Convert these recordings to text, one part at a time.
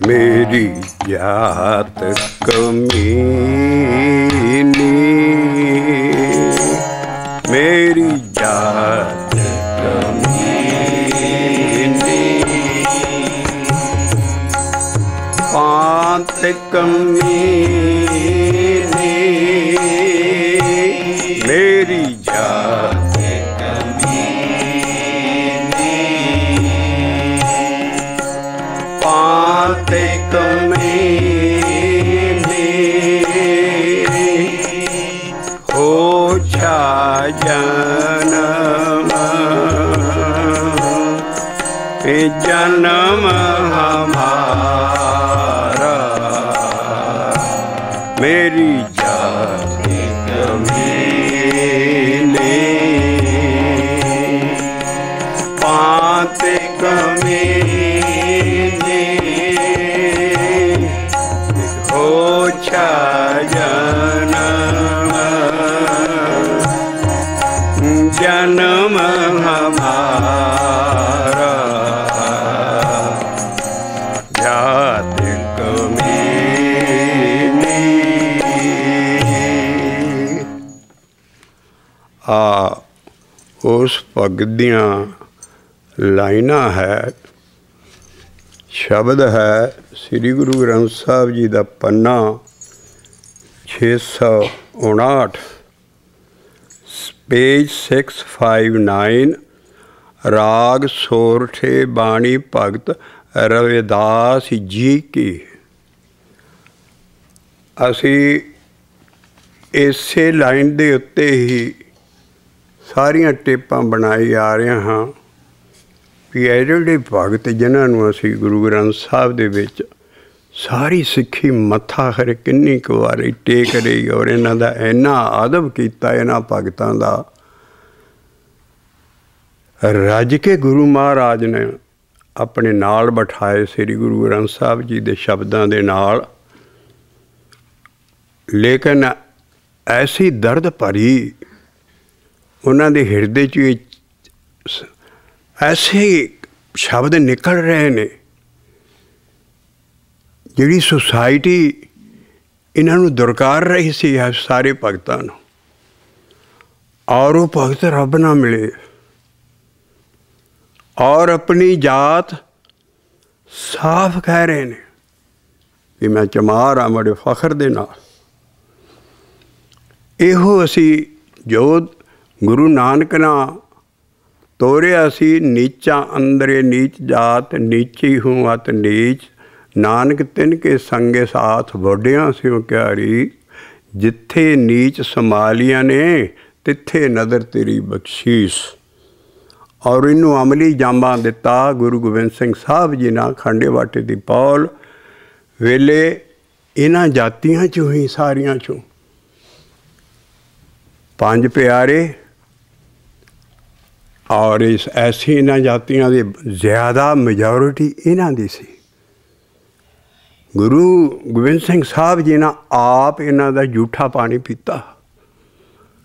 ਮੇਰੀ ਜਾਤ ਕਮੀਨੀ ਮੇਰੀ ਜਾਤ ਕਮੀਨੀ ਪਾਂਤ ਕਮੀਨੀ ਪੱਗ ਦੀਆਂ ਲਾਈਨਾਂ ਹੈ, ਸ਼ਬਦ ਹੈ ਸ੍ਰੀ ਗੁਰੂ ਗ੍ਰੰਥ ਸਾਹਿਬ ਜੀ ਦਾ ਪੰਨਾ 659 ਪੇਜ 659 ਰਾਗ ਸੋਰਠੇ ਬਾਣੀ ਭਗਤ ਰਵਿਦਾਸ ਜੀ ਕੀ। ਅਸੀਂ ਇਸੇ ਲਾਈਨ ਦੇ ਉੱਤੇ ਹੀ ਸਾਰੀਆਂ ਟੇਪਾਂ ਬਣਾਈ ਆ ਰਹੇ ਹਾਂ ਵੀ ਇਹ ਜਿਹੜੇ ਭਗਤ ਜਿਨ੍ਹਾਂ ਨੂੰ ਅਸੀਂ ਗੁਰੂ ਗ੍ਰੰਥ ਸਾਹਿਬ ਦੇ ਵਿੱਚ ਸਾਰੀ ਸਿੱਖੀ ਮੱਥਾ ਹਰ ਕਿੰਨੀ ਕੁ ਵਾਰੀ ਟੇਕ ਰਹੀ ਔਰ ਇਹਨਾਂ ਦਾ ਇੰਨਾ ਆਦਬ ਕੀਤਾ, ਇਹਨਾਂ ਭਗਤਾਂ ਦਾ। ਰੱਜ ਕੇ ਗੁਰੂ ਮਹਾਰਾਜ ਨੇ ਆਪਣੇ ਨਾਲ ਬਿਠਾਏ ਸ੍ਰੀ ਗੁਰੂ ਗ੍ਰੰਥ ਸਾਹਿਬ ਜੀ ਦੇ ਸ਼ਬਦਾਂ ਦੇ ਨਾਲ। ਲੇਕਿਨ ਐਸੀ ਦਰਦ ਭਰੀ ਉਹਨਾਂ ਦੇ ਹਿਰਦੇ 'ਚ ਐਸੇ ਸ਼ਬਦ ਨਿਕਲ ਰਹੇ ਨੇ ਜਿਹੜੀ ਸੁਸਾਇਟੀ ਇਹਨਾਂ ਨੂੰ ਦੁਰਕਾਰ ਰਹੀ ਸੀ ਸਾਰੇ ਭਗਤਾਂ ਨੂੰ। ਔਰ ਉਹ ਭਗਤ ਰੱਬ ਨਾ ਮਿਲੇ। ਔਰ ਆਪਣੀ ਜਾਤ ਸਾਫ਼ ਕਹਿ ਰਹੇ ਨੇ ਕਿ ਮੈਂ ਚਮਾਰ ਆ ਬੜੇ ਫਖਰ ਦੇ ਨਾਲ। ਇਹੋ ਅਸੀਂ ਜੋ ਗੁਰੂ ਨਾਨਕ ਨਾ ਤੋਰਿਆ ਸੀ ਨੀਚਾ ਅੰਦਰੇ ਨੀਚ ਜਾਤ, ਨੀਚੀ ਹੂੰ ਅਤ ਨੀਚ। ਨਾਨਕ ਤਿਨ ਕੇ ਸੰਗੇ ਸਾਥ ਵਡਿਆਂ ਸਿਉ ਕਿਆਰੀ। ਜਿੱਥੇ ਨੀਚ ਸਮਾਲੀਆਂ ਨੇ, ਤਿੱਥੇ ਨਦਰ ਤੇਰੀ ਬਖਸ਼ੀਸ਼। ਔਰ ਇਹਨੂੰ ਅਮਲੀ ਜਾਮਾ ਦਿੱਤਾ ਗੁਰੂ ਗੋਬਿੰਦ ਸਿੰਘ ਸਾਹਿਬ ਜੀ ਨਾਲ ਖੰਡੇ ਵਾਟੇ ਦੀ ਪੌਲ। ਵੇਲੇ ਇਹਨਾਂ ਜਾਤੀਆਂ ਚੋਂ ਹੀ ਸਾਰੀਆਂ ਚੋਂ। ਪੰਜ ਪਿਆਰੇ ਔਰ ਇਸ ਐਸੀ ਇਹਨਾਂ ਜਾਤੀਆਂ ਦੀ ਜ਼ਿਆਦਾ ਮੈਜੋਰਿਟੀ ਇਹਨਾਂ ਦੀ ਸੀ। ਗੁਰੂ ਗੋਬਿੰਦ ਸਿੰਘ ਸਾਹਿਬ ਜੀ ਨੇ ਆਪ ਇਹਨਾਂ ਦਾ ਝੂਠਾ ਪਾਣੀ ਪੀਤਾ।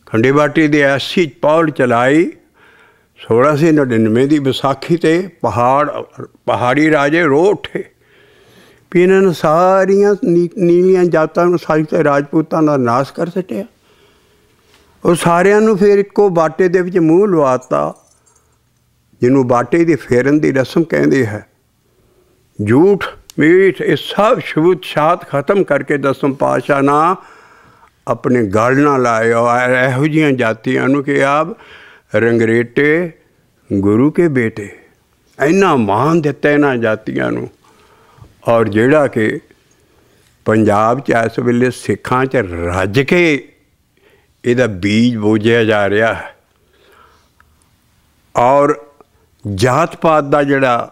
ਖੰਡੇ ਬਾਟੀ ਦੀ ਐਸੀ ਪੌੜ ਚਲਾਈ 1699 ਦੀ ਵਿਸਾਖੀ ਤੇ ਪਹਾੜ, ਪਹਾੜੀ ਰਾਜੇ ਰੋ ਉੱਠੇ। ਵੀ ਇਹਨਾਂ ਨੇ ਸਾਰੀਆਂ ਨੀ- ਨੀਵੀਆਂ ਜਾਤਾਂ ਨੂੰ ਸਾਈ ਤੇ ਰਾਜਪੂਤਾਂ ਦਾ ਨਾਸ਼ ਕਰ ਸਟਿਆ। ਉਹ ਸਾਰਿਆਂ ਨੂੰ ਫਿਰ ਇੱਕੋ ਬਾਟੇ ਦੇ ਵਿੱਚ ਮੂੰਹ ਲਵਾਤਾ ਜਿਹਨੂੰ ਬਾਟੇ ਦੀ ਫੇਰਨ ਦੀ ਰਸਮ ਕਹਿੰਦੇ ਹੈ। ਝੂਠ, ਮੀਠ, ਇਹ ਸਭ ਸ਼ਬੂਤ ਸ਼ਾਤ ਖਤਮ ਕਰਕੇ ਦਸਮ ਪਾਸ਼ਾ ਨਾ ਆਪਣੇ ਗਲ ਨਾਲ ਲਾਏ। ਔਰ ਇਹੋ ਜੀਆਂ ਜਾਤੀਆਂ ਨੂੰ ਕਿ ਆਪ ਰੰਗਰੇਟੇ ਗੁਰੂ ਕੇ ਬੇਟੇ। ਇੰਨਾ ਮਾਨ ਦਿੱਤਾ ਇਹਨਾਂ ਜਾਤੀਆਂ ਨੂੰ। ਔਰ ਜਿਹੜਾ ਕਿ ਪੰਜਾਬ 'ਚ ਇਸ ਵੇਲੇ ਸਿੱਖਾਂ 'ਚ ਰੱਜ ਕੇ ਇਹਦਾ ਬੀਜ ਬੋਝਿਆ ਜਾ ਰਿਹਾ ਹੈ। ਔਰ ਜਾਤ ਪਾਤ ਦਾ ਜਿਹੜਾ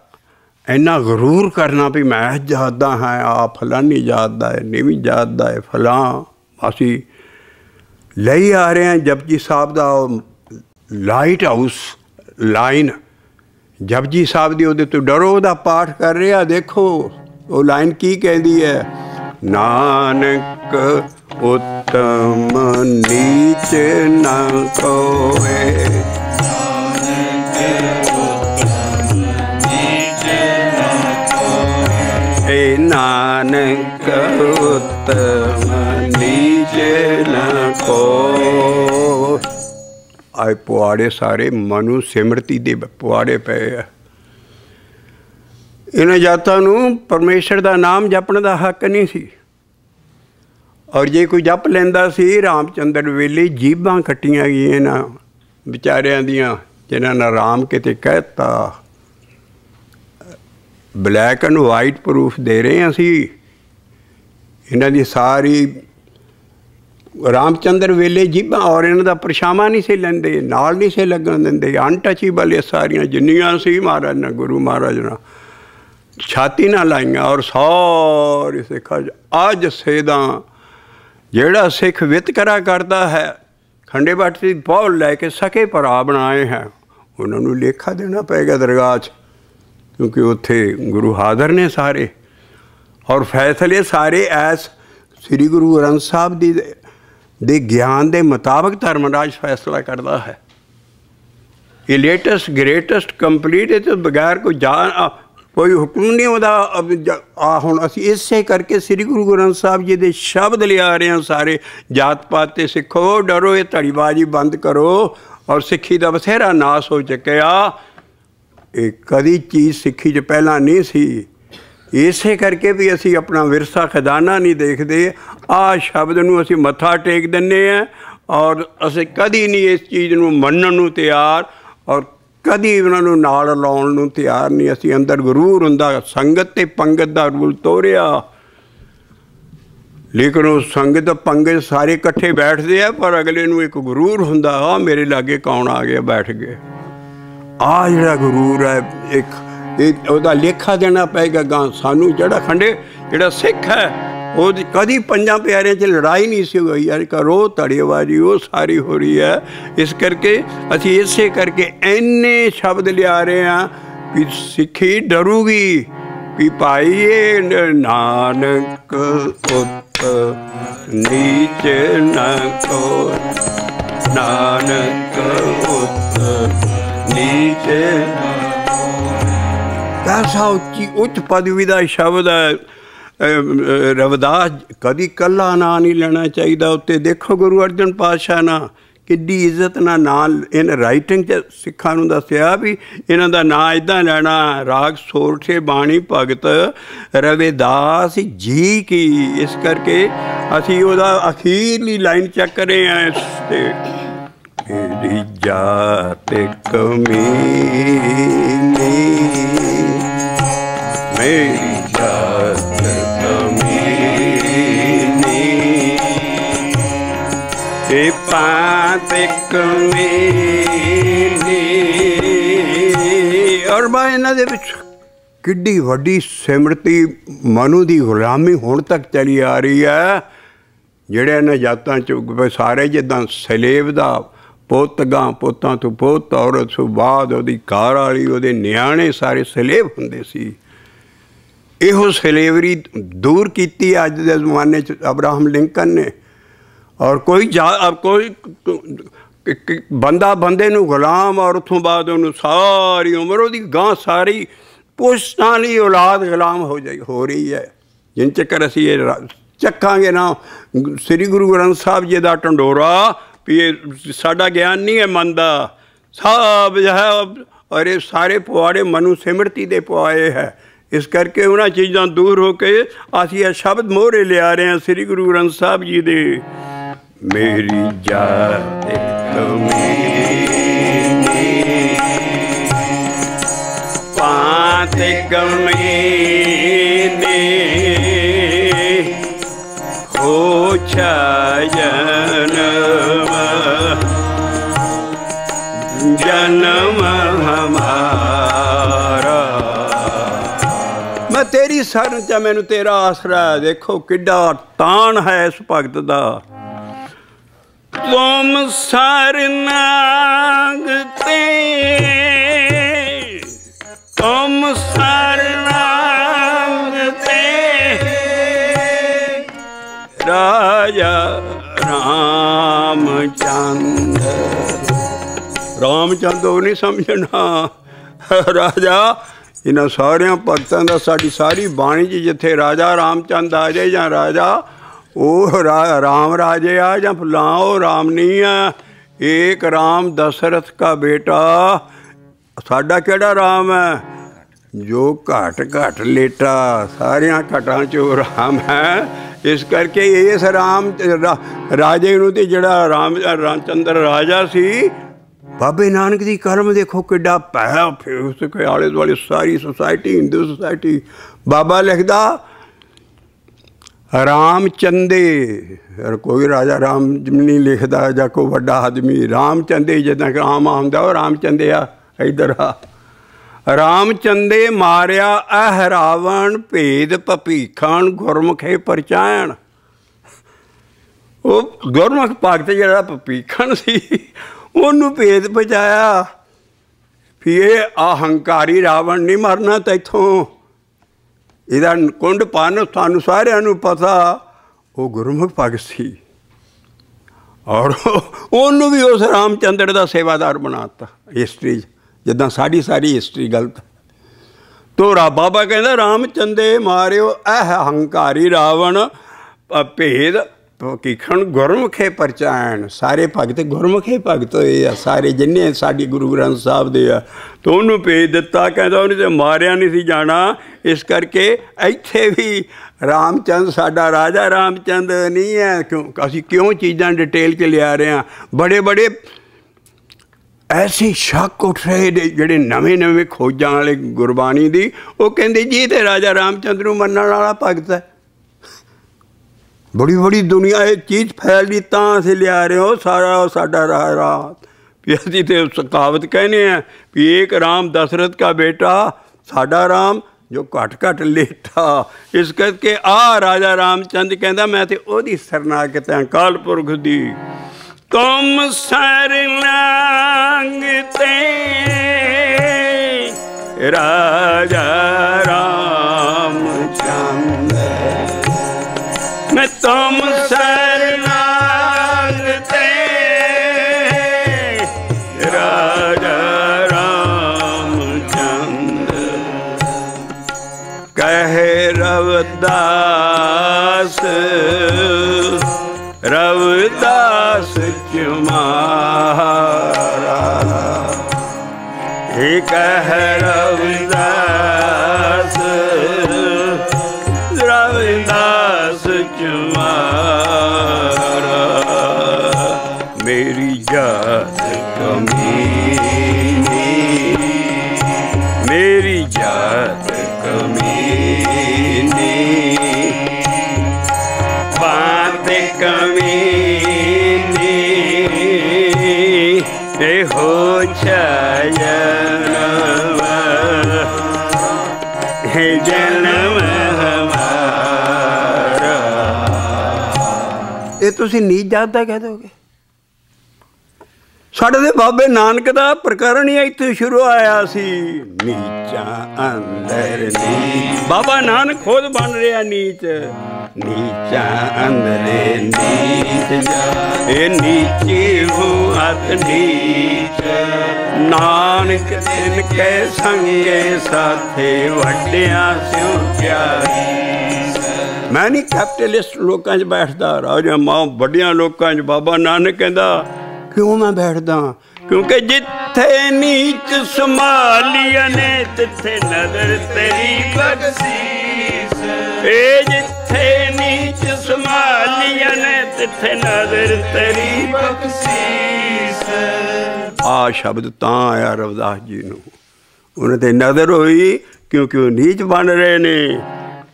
ਇੰਨਾ ਗਰੂਰ ਕਰਨਾ ਵੀ ਮੈਂ ਇਸ ਜਾਤ ਦਾ ਹਾਂ ਆ ਫਲਾਨੀ ਜਾਤ ਦਾ ਹੈ, ਨੀਵੀਂ ਜਾਤ ਦਾ ਹੈ, ਫਲਾਂ। ਅਸੀਂ ਲਈ ਆ ਰਹੇ ਹਾਂ ਜਪਜੀ ਸਾਹਿਬ ਦਾ ਉਹ lighthouse line Japji Sahib ਦੀ ਉਹਦੇ ਤੋਂ ਡਰੋ, ਉਹਦਾ ਪਾਠ ਕਰ ਰਿਹਾ ਦੇਖੋ ਉਹ ਲਾਈਨ ਕੀ ਕਹਿੰਦੀ ਹੈ? ਨਾਨਕ ਉਤਮ ਨੀਚ ਨ ਕੋਏ ਨਾਨਕ ਉਤਮ ਨੀਚ ਨ ਕੋ। ਆਏ ਪੁਆੜੇ ਸਾਰੇ ਮਨੂ ਸਿਮਰਤੀ ਦੇ ਪੁਆੜੇ ਪਏ ਆ। ਇਹਨਾਂ ਜਾਤਾਂ ਨੂੰ ਪਰਮੇਸ਼ਰ ਦਾ ਨਾਮ ਜਪਣ ਦਾ ਹੱਕ ਨਹੀਂ ਸੀ। ਔਰ ਜੇ ਕੋਈ ਜਪ ਲੈਂਦਾ ਸੀ, ਰਾਮਚੰਦਰ ਵੇਲੇ ਜੀਬਾਂ ਕੱਟੀਆਂ ਗਈਆਂ ਨਾ ਵਿਚਾਰਿਆਂ ਦੀਆਂ, ਜਿਨ੍ਹਾਂ ਨੇ ਰਾਮ ਕਿਤੇ ਕਹਿਤਾ ਬਲੈਕ ਐਂਡ ਵਾਈਟ ਪ੍ਰੂਫ ਦੇ ਰਹੇ ਹਾਂ ਅਸੀਂ। ਇਹਨਾਂ ਦੀ ਸਾਰੀ ਰਾਮਚੰਦਰ ਵੇਲੇ ਜੀਬਾਂ ਔਰ ਇਹਨਾਂ ਦਾ ਪਰਛਾਵਾਂ ਨਹੀਂ ਸੀ ਲੈਂਦੇ, ਨਾਲ ਨਹੀਂ ਸੀ ਲੱਗਣ ਦਿੰਦੇ ਅਨਟਚੇਬਲ ਇਹ ਸਾਰੀਆਂ ਜਿੰਨੀਆਂ ਸੀ ਮਹਾਰਾਜ ਨੇ ਗੁਰੂ ਮਹਾਰਾਜ ਨੇ ਛਾਤੀ ਨਾਲ ਲਾਈਆਂ ਔਰ ਸਾਰੇ ਸਿੱਖਾਂ ਅੱਜ ਸੇਦਾ ਜਿਹੜਾ ਸਿੱਖ ਵਿਤਕਰਾ ਕਰਦਾ ਹੈ, ਖੰਡੇ ਬਾਟ ਦੀ ਪੌਲ ਲੈ ਕੇ ਸਕੇ ਭਰਾ ਬਣਾਏ ਹੈ, ਉਹਨਾਂ ਨੂੰ ਲੇਖਾ ਦੇਣਾ ਪਏਗਾ ਦਰਗਾਹ 'ਚ। ਕਿਉਂਕਿ ਉੱਥੇ ਗੁਰੂ ਹਾਜ਼ਰ ਨੇ ਸਾਰੇ। ਔਰ ਫੈਸਲੇ ਸਾਰੇ ਐਸ ਸ੍ਰੀ ਗੁਰੂ ਗ੍ਰੰਥ ਸਾਹਿਬ ਦੀ ਦੇ ਗਿਆਨ ਦੇ ਮੁਤਾਬਕ ਧਰਮਰਾਜ ਫੈਸਲਾ ਕਰਦਾ ਹੈ। ਇਹ ਲੇਟੈਸਟ ਗ੍ਰੇਟੈਸਟ ਕੰਪਲੀਟ ਇਹ ਤੋਂ ਬਗੈਰ ਕੋਈ ਜਾਣ ਕੋਈ ਹੁਕਮ ਨਹੀਂ ਉਹਦਾ ਆ ਹੁਣ ਅਸੀਂ ਇਸੇ ਕਰਕੇ ਸ੍ਰੀ ਗੁਰੂ ਗ੍ਰੰਥ ਸਾਹਿਬ ਜੀ ਦੇ ਸ਼ਬਦ ਲਿਆ ਰਹੇ ਹਾਂ ਸਾਰੇ। ਜਾਤ ਪਾਤ ਤੇ ਸਿੱਖੋ, ਡਰੋ, ਇਹ ਧੜੀਬਾਜੀ ਬੰਦ ਕਰੋ। ਔਰ ਸਿੱਖੀ ਦਾ ਬਥੇਰਾ ਨਾਸ ਹੋ ਚੁੱਕਿਆ। ਇਹ ਕਦੀ ਚੀਜ਼ ਸਿੱਖੀ 'ਚ ਪਹਿਲਾਂ ਨਹੀਂ ਸੀ। ਇਸੇ ਕਰਕੇ ਵੀ ਅਸੀਂ ਆਪਣਾ ਵਿਰਸਾ ਖਜ਼ਾਨਾ ਨਹੀਂ ਦੇਖਦੇ। ਆ ਸ਼ਬਦ ਨੂੰ ਅਸੀਂ ਮੱਥਾ ਟੇਕ ਦਿੰਨੇ ਆ ਔਰ ਅਸੀਂ ਕਦੀ ਨਹੀਂ ਇਸ ਚੀਜ਼ ਨੂੰ ਮੰਨਣ ਨੂੰ ਤਿਆਰ ਔਰ ਕਦੀ ਉਹਨਾਂ ਨੂੰ ਨਾਲ ਲਾਉਣ ਨੂੰ ਤਿਆਰ ਨਹੀਂ। ਅਸੀਂ ਅੰਦਰ ਗਰੂਰ ਹੁੰਦਾ, ਸੰਗਤ ਤੇ ਪੰਗਤ ਦਾ ਰੂਲ ਤੋਰਿਆ। ਲੇਕਿਨ ਉਹ ਸੰਗਤ, ਪੰਗਤ ਸਾਰੇ ਇਕੱਠੇ ਬੈਠਦੇ ਆ, ਪਰ ਅਗਲੇ ਨੂੰ ਇੱਕ ਗਰੂਰ ਹੁੰਦਾ ਆ ਮੇਰੇ ਲਾਗੇ ਕੌਣ ਆ ਗਿਆ, ਬੈਠ ਗਏ ਆ ਜਿਹੜਾ ਗਰੂਰ ਹੈ, ਇੱਕ, ਇਹ ਉਹਦਾ ਲੇਖਾ ਦੇਣਾ ਪਏਗਾ ਗਾਂ ਸਾਨੂੰ, ਜਿਹੜਾ ਖੰਡੇ, ਜਿਹੜਾ ਸਿੱਖ ਹੈ, ਉਹ ਕਦੀ ਪੰਜਾਂ ਪਿਆਰਿਆਂ 'ਚ ਲੜਾਈ ਨਹੀਂ ਸੀ ਹੋਈ। ਯਾਰ ਕਰੋ ਧੜੇਵਾਜੀ ਉਹ ਸਾਰੀ ਹੋ ਰਹੀ ਹੈ। ਇਸ ਕਰਕੇ ਅਸੀਂ ਇਸੇ ਕਰਕੇ ਐਨੇ ਸ਼ਬਦ ਲਿਆ ਰਹੇ ਆ ਵੀ ਸਿੱਖੀ ਡਰੂਗੀ, ਵੀ ਭਾਈ ਨਾਨਕ ਉਤ ਨੀਚ ਨ ਕੋ ਨਾਨਕ ਕੈਸਾ ਉੱਚੀ ਉੱਚ ਪਦਵੀ ਦਾ ਸ਼ਬਦ ਹੈ ਰਵਦਾਸ ਕਦੀ ਕੱਲਾ ਨਾਂ ਨਹੀਂ ਲੈਣਾ ਚਾਹੀਦਾ ਉੱਤੇ। ਦੇਖੋ ਗੁਰੂ ਅਰਜਨ ਪਾਤਸ਼ਾਹ ਨਾ ਕਿੱਡੀ ਇੱਜ਼ਤ ਨਾਲ ਨਾਂ, ਇਨ ਰਾਈਟਿੰਗ ਚ ਸਿੱਖਾਂ ਨੂੰ ਦੱਸਿਆ ਵੀ ਇਹਨਾਂ ਦਾ ਨਾਂ ਇਦਾਂ ਲੈਣਾ, ਰਾਗ ਸੋਰਠੇ ਬਾਣੀ ਭਗਤ ਰਵਿਦਾਸ ਜੀ ਕੀ। ਇਸ ਕਰਕੇ ਅਸੀਂ ਉਹਦਾ ਅਖੀਰਲੀ ਲਾਈਨ ਚੱਕ ਰਹੇ ਆ ਮੇਰੀ ਜਾਤ ਕਮੀ ਮੇਰੀ ਔਰ ਬਾ ਇਹਨਾਂ ਦੇ ਵਿੱਚ ਕਿੱਡੀ ਵੱਡੀ ਸਿਮਰਤੀ ਮਨੂ ਦੀ ਗੁਲਾਮੀ ਹੁਣ ਤੱਕ ਚਲੀ ਆ ਰਹੀ ਹੈ। ਜਿਹੜੇ ਇਹਨਾਂ ਜਾਤਾਂ ਚ ਸਾਰੇ ਜਿੱਦਾਂ ਸਲੇਬ ਦਾ ਪੁੱਤ ਗਾਂ ਪੁੱਤਾਂ ਤੋਂ ਪੁੱਤ ਔਰਤ ਤੋਂ ਬਾਅਦ ਉਹਦੀ ਘਰ ਵਾਲੀ, ਉਹਦੇ ਨਿਆਣੇ ਸਾਰੇ ਸਲੇਬ ਹੁੰਦੇ ਸੀ। ਇਹੋ ਸਲੇਵਰੀ ਦੂਰ ਕੀਤੀ ਅੱਜ ਦੇ ਜ਼ਮਾਨੇ ਚ ਅਬਰਾਹਮ ਲਿੰਕਨ ਨੇ। ਔਰ ਕੋਈ ਜਾ ਕੋਈ ਬੰਦਾ ਬੰਦੇ ਨੂੰ ਗੁਲਾਮ ਔਰ ਉਥੋਂ ਬਾਅਦ ਉਹਨੂੰ ਸਾਰੀ ਉਮਰ ਉਹਦੀ ਗਾਂ ਸਾਰੀ ਪੁਸ਼ਤਾਂ ਲਈ ਔਲਾਦ ਗੁਲਾਮ ਹੋ ਜਾਈ, ਹੋ ਰਹੀ ਹੈ। ਜਿੰਨ ਚੱਕਰ ਅਸੀਂ ਇਹ ਚੱਕਾਂਗੇ ਨਾ, ਸ੍ਰੀ ਗੁਰੂ ਗ੍ਰੰਥ ਸਾਹਿਬ ਜੀ ਦਾ ਟੰਡੋਰਾ ਵੀ ਇਹ ਸਾਡਾ ਗਿਆਨ ਨਹੀਂ ਹੈ ਮੰਨਦਾ। ਸਭ ਹੈ, ਔਰ ਇਹ ਸਾਰੇ ਪੁਆੜੇ ਮਨੂ ਸਿਮਰਤੀ ਦੇ ਪੁਆਏ ਹੈ। ਇਸ ਕਰਕੇ ਉਹਨਾਂ ਚੀਜ਼ਾਂ ਦੂਰ ਹੋ ਕੇ ਅਸੀਂ ਇਹ ਸ਼ਬਦ ਮੋਹਰੇ ਲਿਆ ਰਹੇ ਹਾਂ ਸ੍ਰੀ ਗੁਰੂ ਗ੍ਰੰਥ ਸਾਹਿਬ ਜੀ ਦੇ। ਮੇਰੀ ਜਾਤ ਕਮੀਨੀ ਪਾਤ ਕਮੀਨੀ ਹੋ ਜਨਮ ਜਨਮ ਤੇਰੀ ਸਰਨ ਚ ਮੈਨੂੰ ਤੇਰਾ ਆਸਰਾ ਦੇਖੋ ਕਿੱਡਾ ਤਾਣ ਹੈ ਇਸ ਭਗਤ ਦਾ। ਤੁਮ ਸਰਨਾਗ ਤੇ ਤੁਮ ਸਰਨਾਗ ਤੇ। ਰਾਜਾ ਰਾਮਚੰਦ। ਰਾਮਚੰਦ ਉਹ ਨਹੀਂ ਸਮਝਣਾ। ਰਾਜਾ ਇਹਨਾਂ ਸਾਰਿਆਂ ਭਗਤਾਂ ਦਾ, ਸਾਡੀ ਸਾਰੀ ਬਾਣੀ 'ਚ ਜਿੱਥੇ ਰਾਜਾ ਰਾਮਚੰਦ ਆ ਜਾਏ ਜਾਂ ਰਾਜਾ, ਉਹ ਰਾਮ ਰਾਜੇ ਆ ਜਾਂ ਫਲਾਂ ਉਹ ਰਾਮ ਨਹੀਂ ਆ। ਏਕ ਰਾਮ ਦਸ਼ਰਥ ਦਾ ਬੇਟਾ। ਸਾਡਾ ਕਿਹੜਾ ਰਾਮ ਹੈ? ਜੋ ਘਟ ਘਟ ਲੇਟਾ, ਸਾਰਿਆਂ ਘਟਾਂ ਚੋਂ ਰਾਮ ਹੈ। ਇਸ ਕਰਕੇ ਇਸ ਰਾਮ ਰਾਜੇ ਨੂੰ ਤੇ ਜਿਹੜਾ ਰਾਮ, ਰਾਮਚੰਦਰ ਰਾਜਾ ਸੀ ਬਾਬੇ ਨਾਨਕ ਦੀ ਕਰਮ ਦੇਖੋ ਕਿੱਡਾ ਪੈ ਫਿਰ ਕੇ ਆਲੇ ਦੁਆਲੇ ਸਾਰੀ ਸੁਸਾਇਟੀ ਹਿੰਦੂ ਸੁਸਾਇਟੀ ਬਾਬਾ ਲਿਖਦਾ ਰਾਮ ਚੰਦੇ ਕੋਈ ਰਾਜਾ ਰਾਮ ਨਹੀਂ ਲਿਖਦਾ ਜਾਂ ਕੋਈ ਵੱਡਾ ਆਦਮੀ ਰਾਮ ਚੰਦੇ ਜਿੱਦਾਂ ਜਦੋਂ ਆਮ ਆਉਂਦਾ ਉਹ ਰਾਮ ਚੰਦੇ ਆ, ਇਧਰ ਆ। ਰਾਮ ਚੰਦੇ ਮਾਰਿਆ ਅਹ ਰਾਵਣ ਭੇਦ ਭਪੀਖਣ ਗੁਰਮੁਖੇ ਪਰਚਾਇਣ। ਉਹ ਗੁਰਮੁਖ ਭਗਤ ਜਿਹੜਾ ਭਪੀਖਣ ਸੀ ਉਹਨੂੰ ਭੇਦ ਪਹੁੰਚਾਇਆ ਵੀ ਇਹ ਅਹੰਕਾਰੀ ਰਾਵਣ ਨਹੀਂ ਮਰਨਾ ਤੈਥੋਂ। ਇਹਦਾ ਕੁੰਡ ਪਾਨ ਤੁਹਾਨੂੰ ਸਾਰਿਆਂ ਨੂੰ ਪਤਾ, ਉਹ ਗੁਰਮੁਖ ਭਗਤ ਸੀ। ਔਰ ਉਹਨੂੰ ਵੀ ਉਸ ਰਾਮਚੰਦਰ ਦਾ ਸੇਵਾਦਾਰ ਬਣਾਤਾ ਹਿਸਟਰੀ ਜਿੱਦਾਂ ਸਾਡੀ ਸਾਰੀ ਹਿਸਟਰੀ ਗਲਤ। ਤੋਰਾ ਬਾਬਾ ਕਹਿੰਦਾ, ਰਾਮਚੰਦੇ ਮਾਰਿਓ, ਇਹ ਹੰਕਾਰੀ ਰਾਵਣ ਭੇਦ ਕੀਖਣ ਗੁਰਮੁਖੇ ਪਰਚਾਇਣ। ਸਾਰੇ ਭਗਤ ਗੁਰਮੁਖੇ ਭਗਤ ਹੋਏ ਆ। ਸਾਰੇ ਜਿੰਨੇ ਸਾਡੇ ਗੁਰੂ ਗ੍ਰੰਥ ਸਾਹਿਬ ਦੇ ਆ, ਤੋਂ ਉਹਨੂੰ ਭੇਜ ਦਿੱਤਾ। ਕਹਿੰਦਾ ਉਹਨੇ ਤੇ ਮਾਰਿਆ ਨਹੀਂ ਸੀ ਜਾਣਾ। ਇਸ ਕਰਕੇ ਇੱਥੇ ਵੀ ਰਾਮਚੰਦ ਸਾਡਾ ਰਾਜਾ ਰਾਮਚੰਦ ਨਹੀਂ ਹੈ। ਕਿਉਂ? ਅਸੀਂ ਕਿਉਂ ਚੀਜ਼ਾਂ ਡਿਟੇਲ 'ਚ ਲਿਆ ਰਹੇ ਆ ਬੜੇ ਬੜੇ ਐਸੇ ਸ਼ੱਕ ਉੱਠ ਰਹੇ ਨੇ ਜਿਹੜੇ ਨਵੇਂ ਨਵੇਂ ਖੋਜਾਂ ਵਾਲੇ ਗੁਰਬਾਣੀ ਦੀ। ਉਹ ਕਹਿੰਦੇ ਜੀ ਤੇ ਰਾਜਾ ਰਾਮਚੰਦਰ ਨੂੰ ਮੰਨਣ ਵਾਲਾ ਭਗਤ ਹੈ। ਬੜੀ ਬੜੀ ਦੁਨੀਆ ਇਹ ਚੀਜ਼ ਫੈਲਦੀ, ਤਾਂ ਅਸੀਂ ਲਿਆ ਰਹੇ ਹੋ ਸਾਰਾ ਸਾਡਾ ਰਾਹ ਰਾਤ। ਵੀ ਅਸੀਂ ਤੇ ਸਕਾਵਤ ਕਹਿੰਦੇ ਆ ਵੀ ਇੱਕ ਰਾਮ ਦਸ਼ਰਥ ਦਾ ਬੇਟਾ, ਸਾਡਾ ਰਾਮ ਜੋ ਘਟ ਘਟ ਲੇਟਾ। ਇਸ ਕਰਕੇ ਆ ਰਾਜਾ ਰਾਮਚੰਦ ਕਹਿੰਦਾ, ਮੈਂ ਤੇ ਉਹਦੀ ਸਰਨਾਗਤ ਹਾਂ ਕਾਲਪੁਰਖ ਦੀ। ਤੁਮ ਸਰਨਾਗਤੇ ਰਾਜਾ ਤੁਮ ਸਰਨਾਗਤੇ ਰਾਜਾ ਰਾਮਚੰਦ। ਕਹੇ ਰਵਦਾਸ ਰਵਦਾਸ ਚੁਮਾਰਾ ਏ ਕਹਿ ਰਵ ਚਯਨਵ ਹੈ ਜਨਮ ਹਮਾਰਾ। ਇਹ ਤੁਸੀਂ ਨੀਚ ਜਾਤ ਦਾ ਕਹਿ ਦੋਗੇ? ਸਾਡੇ ਦੇ ਬਾਬੇ ਨਾਨਕ ਦਾ ਪ੍ਰਕਰਨ ਹੀ ਇੱਥੇ ਸ਼ੁਰੂ ਆਇਆ ਸੀ। ਨੀਚਾ ਅੰਦਰ ਨੀ ਬਾਬਾ ਨਾਨਕ, ਖੁਦ ਬਣ ਰਿਹਾ ਨੀਚ। ਨੀਚਾ ਅੰਦਰੇ ਨੀਚ ਜਾ ਇਹ ਨੀਚੀ ਹੂੰ ਅਤ ਨੀਚ। ਨਾਨਕ ਤਿਨ ਕੇ ਸੰਗੇ ਸਾਥੇ ਵੱਡਿਆਂ ਸਿਉ ਪਿਆਰੀ। ਮੈਂ ਨਹੀਂ ਕੈਪੀਟਲਿਸਟ ਲੋਕਾਂ 'ਚ ਬੈਠਦਾ, ਰਾਜਾ ਮਾਂ ਵੱਡਿਆਂ ਲੋਕਾਂ 'ਚ, ਬਾਬਾ ਨਾਨਕ ਕਹਿੰਦਾ, ਕਿਉਂ ਮੈਂ ਬੈਠਦਾ? ਕਿਉਂਕਿ ਜਿੱਥੇ ਨੀਚ ਸੰਭਾਲੀਆਂ ਨੇ, ਤਿੱਥੇ ਨਜ਼ਰ ਤੇਰੀ ਬਖਸ਼ੀਸ। ਏ ਜਿੱਥੇ ਨੀਚ ਸੰਭਾਲੀਆਂ ਨੇ, ਤਿੱਥੇ ਨਜ਼ਰ ਤੇਰੀ ਬਖਸ਼ੀਸ। ਆ ਸ਼ਬਦ ਤਾਂ ਆਇਆ ਰਵਦਾਸ ਜੀ ਨੂੰ। ਉਹਨਾਂ ਤੇ ਨਜ਼ਰ ਹੋਈ, ਕਿਉਂਕਿ ਉਹ ਨੀਚ ਬਣ ਰਹੇ ਨੇ।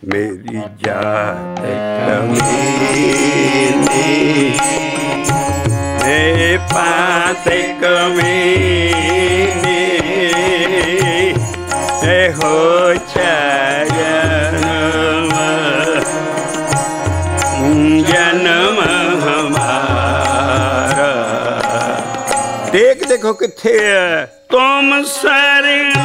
ਮੇਰੀ ਜਾਤ ਕਮੀਨੀ ਏ ਪਾਤ ਕਮੀਨੀ ਏ ਹੋ ਚਜਨਮ ਜਨਮ ਹਮਾਰਾ ਦੇਖ ਦੇਖੋ ਕਿੱਥੇ ਹੈ ਤੁਮ ਸਰਨਾਗਤੇ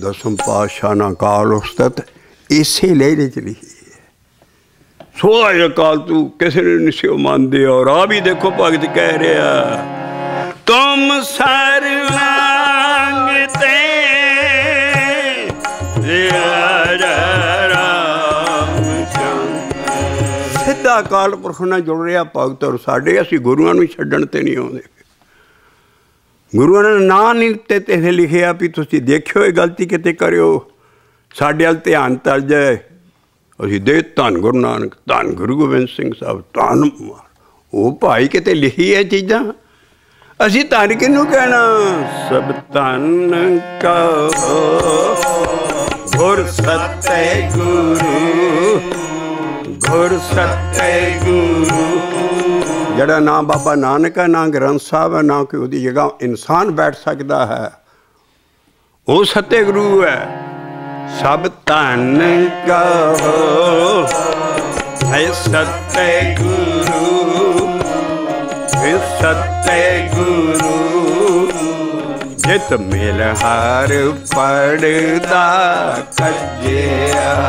ਦਸਮ ਪਾਤਸ਼ਾਹ ਨਾ ਕਾਲ ਉਸਤਤ, ਇਸੇ ਲਹਿਰੇ ਚ ਲਿਖੀ ਹੈ। ਸੋ ਕਾਲ ਤੂੰ, ਕਿਸੇ ਨੇ ਨਹੀਂ ਸਿਓ ਮੰਨਦੇ, ਔਰ ਆ ਵੀ ਦੇਖੋ ਭਗਤ ਕਹਿ ਰਿਹਾ, ਤੁਮ ਸਰਨਾਂਗ ਤੇ ਸਿੱਧਾ ਕਾਲ ਪੁਰਖ ਨਾਲ ਜੁੜ ਰਿਹਾ ਭਗਤ, ਔਰ ਸਾਡੇ ਅਸੀਂ ਗੁਰੂਆਂ ਨੂੰ ਛੱਡਣ ਤੇ ਨਹੀਂ ਆਉਂਦੇ। ਗੁਰੂਆਂ ਨੇ ਨਾਂ ਨਹੀਂ ਤੇ ਤੇ ਲਿਖਿਆ ਵੀ ਤੁਸੀਂ ਦੇਖਿਓ ਇਹ ਗਲਤੀ ਕਿਤੇ ਕਰਿਓ। ਸਾਡੇ ਵੱਲ ਧਿਆਨ ਤਰ ਜਾਏ। ਅਸੀਂ ਦੇ ਧੰਨ ਗੁਰੂ ਨਾਨਕ, ਧੰਨ ਗੁਰੂ ਗੋਬਿੰਦ ਸਿੰਘ ਸਾਹਿਬ, ਧੰਨ ਉਹ ਭਾਈ ਕਿਤੇ ਲਿਖੀ ਹੈ ਚੀਜ਼ਾਂ? ਅਸੀਂ ਧੰਨ ਕਿਹਨੂੰ ਕਹਿਣਾ? ਸਭ ਧੰਨ ਕਹੋ। ਗੁਰ ਸਤਿ ਗੁਰੂ ਗੁਰ ਸਤਿ ਗੁਰੂ ਜਿਹੜਾ ਨਾ ਬਾਬਾ ਨਾਨਕ ਹੈ, ਨਾ ਗ੍ਰੰਥ ਸਾਹਿਬ ਹੈ, ਨਾ ਕਿ ਉਹਦੀ ਜਗ੍ਹਾ ਇਨਸਾਨ ਬੈਠ ਸਕਦਾ ਹੈ। ਉਹ ਸਤਿ ਗੁਰੂ ਹੈ। ਸਭ ਧੰਨ ਕਹੋ, ਹੈ ਸਤਿ ਗੁਰੂ ਹੈ ਸਤਿ ਗੁਰੂ ਜਿਤ ਮਿਲ ਹਰ ਪੜਦਾ ਕੱਜਿਆ।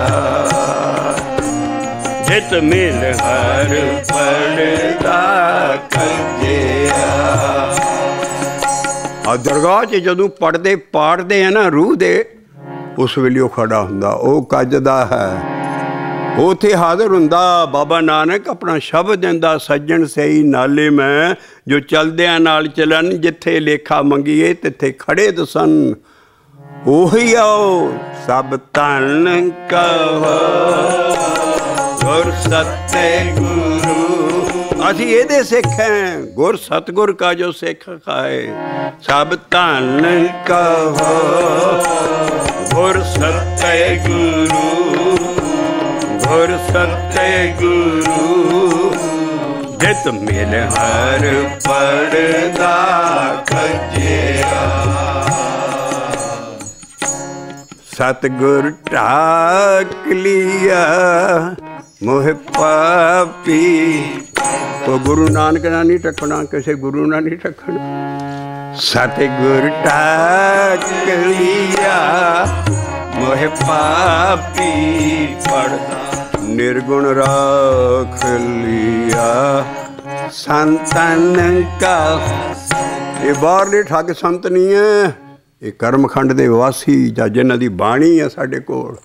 ਜਿਤ ਮਿਲ ਹਰ ਪੜਦਾ ਕੱਜਿਆ। ਆ ਦਰਗਾਹ 'ਚ ਜਦੋਂ ਪੜਦੇ ਪਾੜਦੇ ਆ ਨਾ ਰੂਹ ਦੇ, ਉਸ ਵੇਲੇ ਉਹ ਖੜਾ ਹੁੰਦਾ, ਉਹ ਕੱਜਦਾ ਹੈ। ਉਥੇ ਹਾਜ਼ਰ ਹੁੰਦਾ, ਬਾਬਾ ਨਾਨਕ ਆਪਣਾ ਸ਼ਬਦ ਦਿੰਦਾ, ਸੱਜਣ ਸਹੀ ਨਾਲੇ ਮੈਂ, ਜੋ ਚਲਦਿਆਂ ਨਾਲ ਚਲਨ ਜਿੱਥੇ ਲੇਖਾ ਮੰਗੀਏ, ਤਿੱਥੇ ਖੜੇ ਦਸਨ। ਉਹੀ ਆਓ ਸਭ ਤਨ ਕਹੋ ਗੁਰ ਸਤਿ ਗੁਰੂ। ਅਸੀਂ ਇਹਦੇ ਸਿੱਖ ਹੈ। ਗੁਰ ਸਤਗੁਰ ਕਾ ਜੋ ਸਿੱਖ ਖਾਏ, ਸਭ ਧਨ ਕਹੋ। ਗੁਰ ਸਤਿ ਗੁਰੂ, ਗੁਰ ਸਤਿ ਗੁਰੂ। ਜਿਤ ਮਿਲ ਹਰ ਪੜਦਾ ਖਜਿਆ। ਸਤਗੁਰ ਢਾਕ ਲਿਆ। ਮੋਹ ਪਾਪੀ। ਉਹ ਗੁਰੂ ਨਾਨਕ ਨਾਲ ਨਹੀਂ ਟੱਕਣਾ, ਕਿਸੇ ਗੁਰੂ ਨਾਲ ਨਹੀਂ ਟੱਕਣਾ। ਸਤਿਗੁਰ ਢਾਕ ਲਿਆ, ਮੋਹ ਪਾਪੀ ਪੜਦਾ ਨਿਰਗੁਣ ਰਾਖ ਲਿਆ, ਸੰਤਨ ਕਾ। ਇਹ ਬਾਹਰਲੇ ਠੱਗ ਸੰਤ ਨਹੀਂ ਹੈ ਇਹ ਕਰਮਖੰਡ ਦੇ ਵਾਸੀ ਜਾਂ ਜਿਨ੍ਹਾਂ ਦੀ ਬਾਣੀ ਹੈ ਸਾਡੇ ਕੋਲ।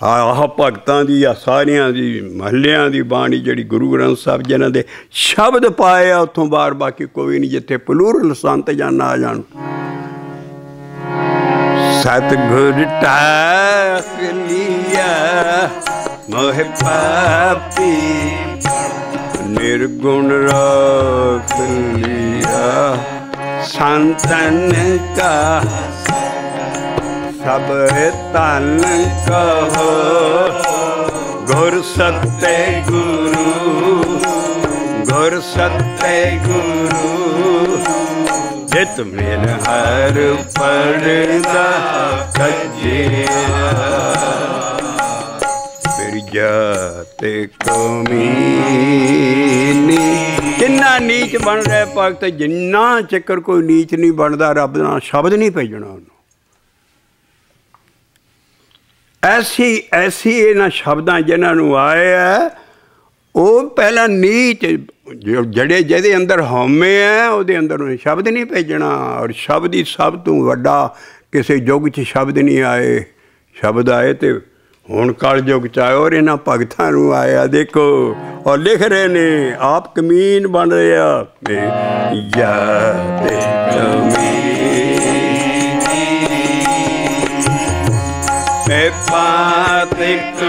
ਆਹ ਭਗਤਾਂ ਦੀ ਆ, ਸਾਰਿਆਂ ਦੀ, ਮਹੱਲਿਆਂ ਦੀ ਬਾਣੀ ਜਿਹੜੀ ਗੁਰੂ ਗ੍ਰੰਥ ਸਾਹਿਬ ਜਿਨ੍ਹਾਂ ਦੇ ਸ਼ਬਦ ਪਾਏ ਆ, ਉਥੋਂ ਬਾਹਰ ਬਾਕੀ ਕੋਈ ਨਹੀਂ ਜਿੱਥੇ ਪਲੂਰਲ ਸੰਤ ਜਾਨ ਆ ਜਾਣ। ਸਤਿਗੁਰ ਟਾਕ ਲਿਆ ਮੋਹ ਪਾਪੀ, ਨਿਰਗੁਣ ਰਾਖ ਲਿਆ ਸੰਤਨ ਕਾ ਸਭ ਤਨ ਕਹੋ ਗੁਰ ਸਤਿ ਗੁਰੂ ਗੁਰ ਸਤਿ ਗੁਰੂ ਜਿਤ ਮਿਲ ਹਰ ਪੜਦਾ ਖਜਿਆ ਜਾਤੇ ਕਮੀਨੀ ਜਿੰਨਾ ਨੀਚ ਬਣ ਰਿਹਾ ਭਗਤ ਜਿੰਨਾ ਚੱਕਰ ਕੋਈ ਨੀਚ ਨਹੀਂ ਬਣਦਾ ਰੱਬ ਦਾ ਸ਼ਬਦ ਨਹੀਂ ਭੇਜਣਾ ਉਹਨੂੰ ਐਸੀ ਐਸੀ ਇਹਨਾਂ ਸ਼ਬਦਾਂ ਜਿਨ੍ਹਾਂ ਨੂੰ ਆਏ ਆ, ਉਹ ਪਹਿਲਾਂ ਨੀਚ ਜਿਹੜੇ ਜਿਹਦੇ ਅੰਦਰ ਹਉਮੈ ਹੈ ਉਹਦੇ ਅੰਦਰ ਉਹਨੇ ਸ਼ਬਦ ਨਹੀਂ ਭੇਜਣਾ ਔਰ ਸ਼ਬਦ ਹੀ ਸਭ ਤੋਂ ਵੱਡਾ ਕਿਸੇ ਯੁੱਗ 'ਚ ਸ਼ਬਦ ਨਹੀਂ ਆਏ। ਸ਼ਬਦ ਆਏ ਤੇ ਹੁਣ ਕਲ ਯੁੱਗ 'ਚ ਆਏ ਔਰ ਇਹਨਾਂ ਭਗਤਾਂ ਨੂੰ ਆਇਆ ਦੇਖੋ, ਔਰ ਲਿਖ ਰਹੇ ਨੇ, ਆਪ ਕਮੀਨ ਬਣ ਰਿਹਾ ਯਾਦ ਕਮੀਨ ਮੈਂ ਪਾਤਿਕ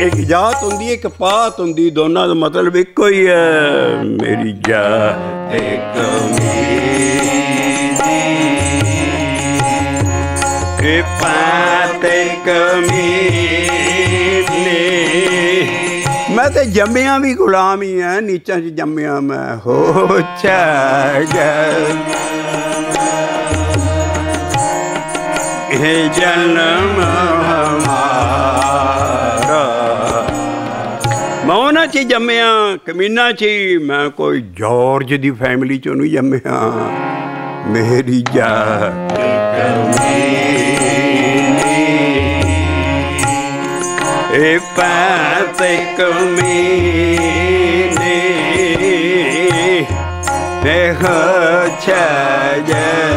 ਇੱਕ ਜਾਤ ਹੁੰਦੀ, ਇੱਕ ਪਾਤ ਹੁੰਦੀ, ਦੋਨਾਂ ਦਾ ਮਤਲਬ ਇੱਕੋ ਹੀ ਹੈ। ਮੇਰੀ ਜਾਤ ਇੱਕ ਮੀਨੇ ਪਾਤਿਕ ਮੀਨੇ ਮੈਂ ਤੇ ਜੰਮਿਆ ਵੀ ਗੁਲਾਮ ਹੀ ਐ ਨੀਚਾਂ 'ਚ ਜੰਮਿਆ ਮੈਂ। ਹੋ ਚਾਗਲ ਇਹ ਜਨਮ ਹਮਾਰਾ ਮੈਂ ਉਹਨਾਂ 'ਚ ਜੰਮਿਆ, ਕਮੀਨਾ 'ਚ, ਮੈਂ ਕੋਈ ਜਾਰਜ ਦੀ ਫੈਮਿਲੀ 'ਚੋਂ ਨਹੀਂ ਜੰਮਿਆ। ਮੇਰੀ ਜਾਤ ਏ ਪੈਤ ਕਮੀਨੇ ਦੇਖ ਛਜਨਮ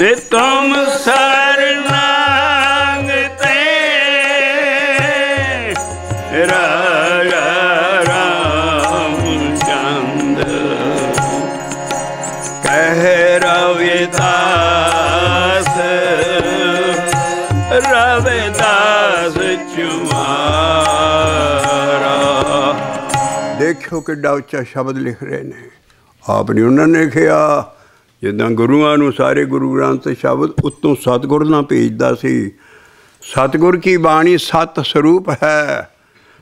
ਤੇ ਤੁਮ ਸਰਨਾਗਤੇ ਰਾਜਾ ਰਾਮਚੰਦ ਕਹਿ ਰਵਿਦਾਸ ਰਵਿਦਾਸ ਚੁਮਾਰਾ। ਦੇਖੋ ਕਿੱਡਾ ਉੱਚਾ ਸ਼ਬਦ ਲਿਖ ਰਹੇ ਨੇ। ਆਪ ਨੇ ਉਹਨਾਂ ਨੇ ਕਿਹਾ ਜਿੱਦਾਂ ਗੁਰੂਆਂ ਨੂੰ ਸਾਰੇ ਗੁਰੂ ਗ੍ਰੰਥ ਸ਼ਬਦ ਉੱਤੋਂ ਸਤਿਗੁਰ ਨਾਲ ਭੇਜਦਾ ਸੀ। ਸਤਿਗੁਰ ਕੀ ਬਾਣੀ ਸਤ ਸਰੂਪ ਹੈ?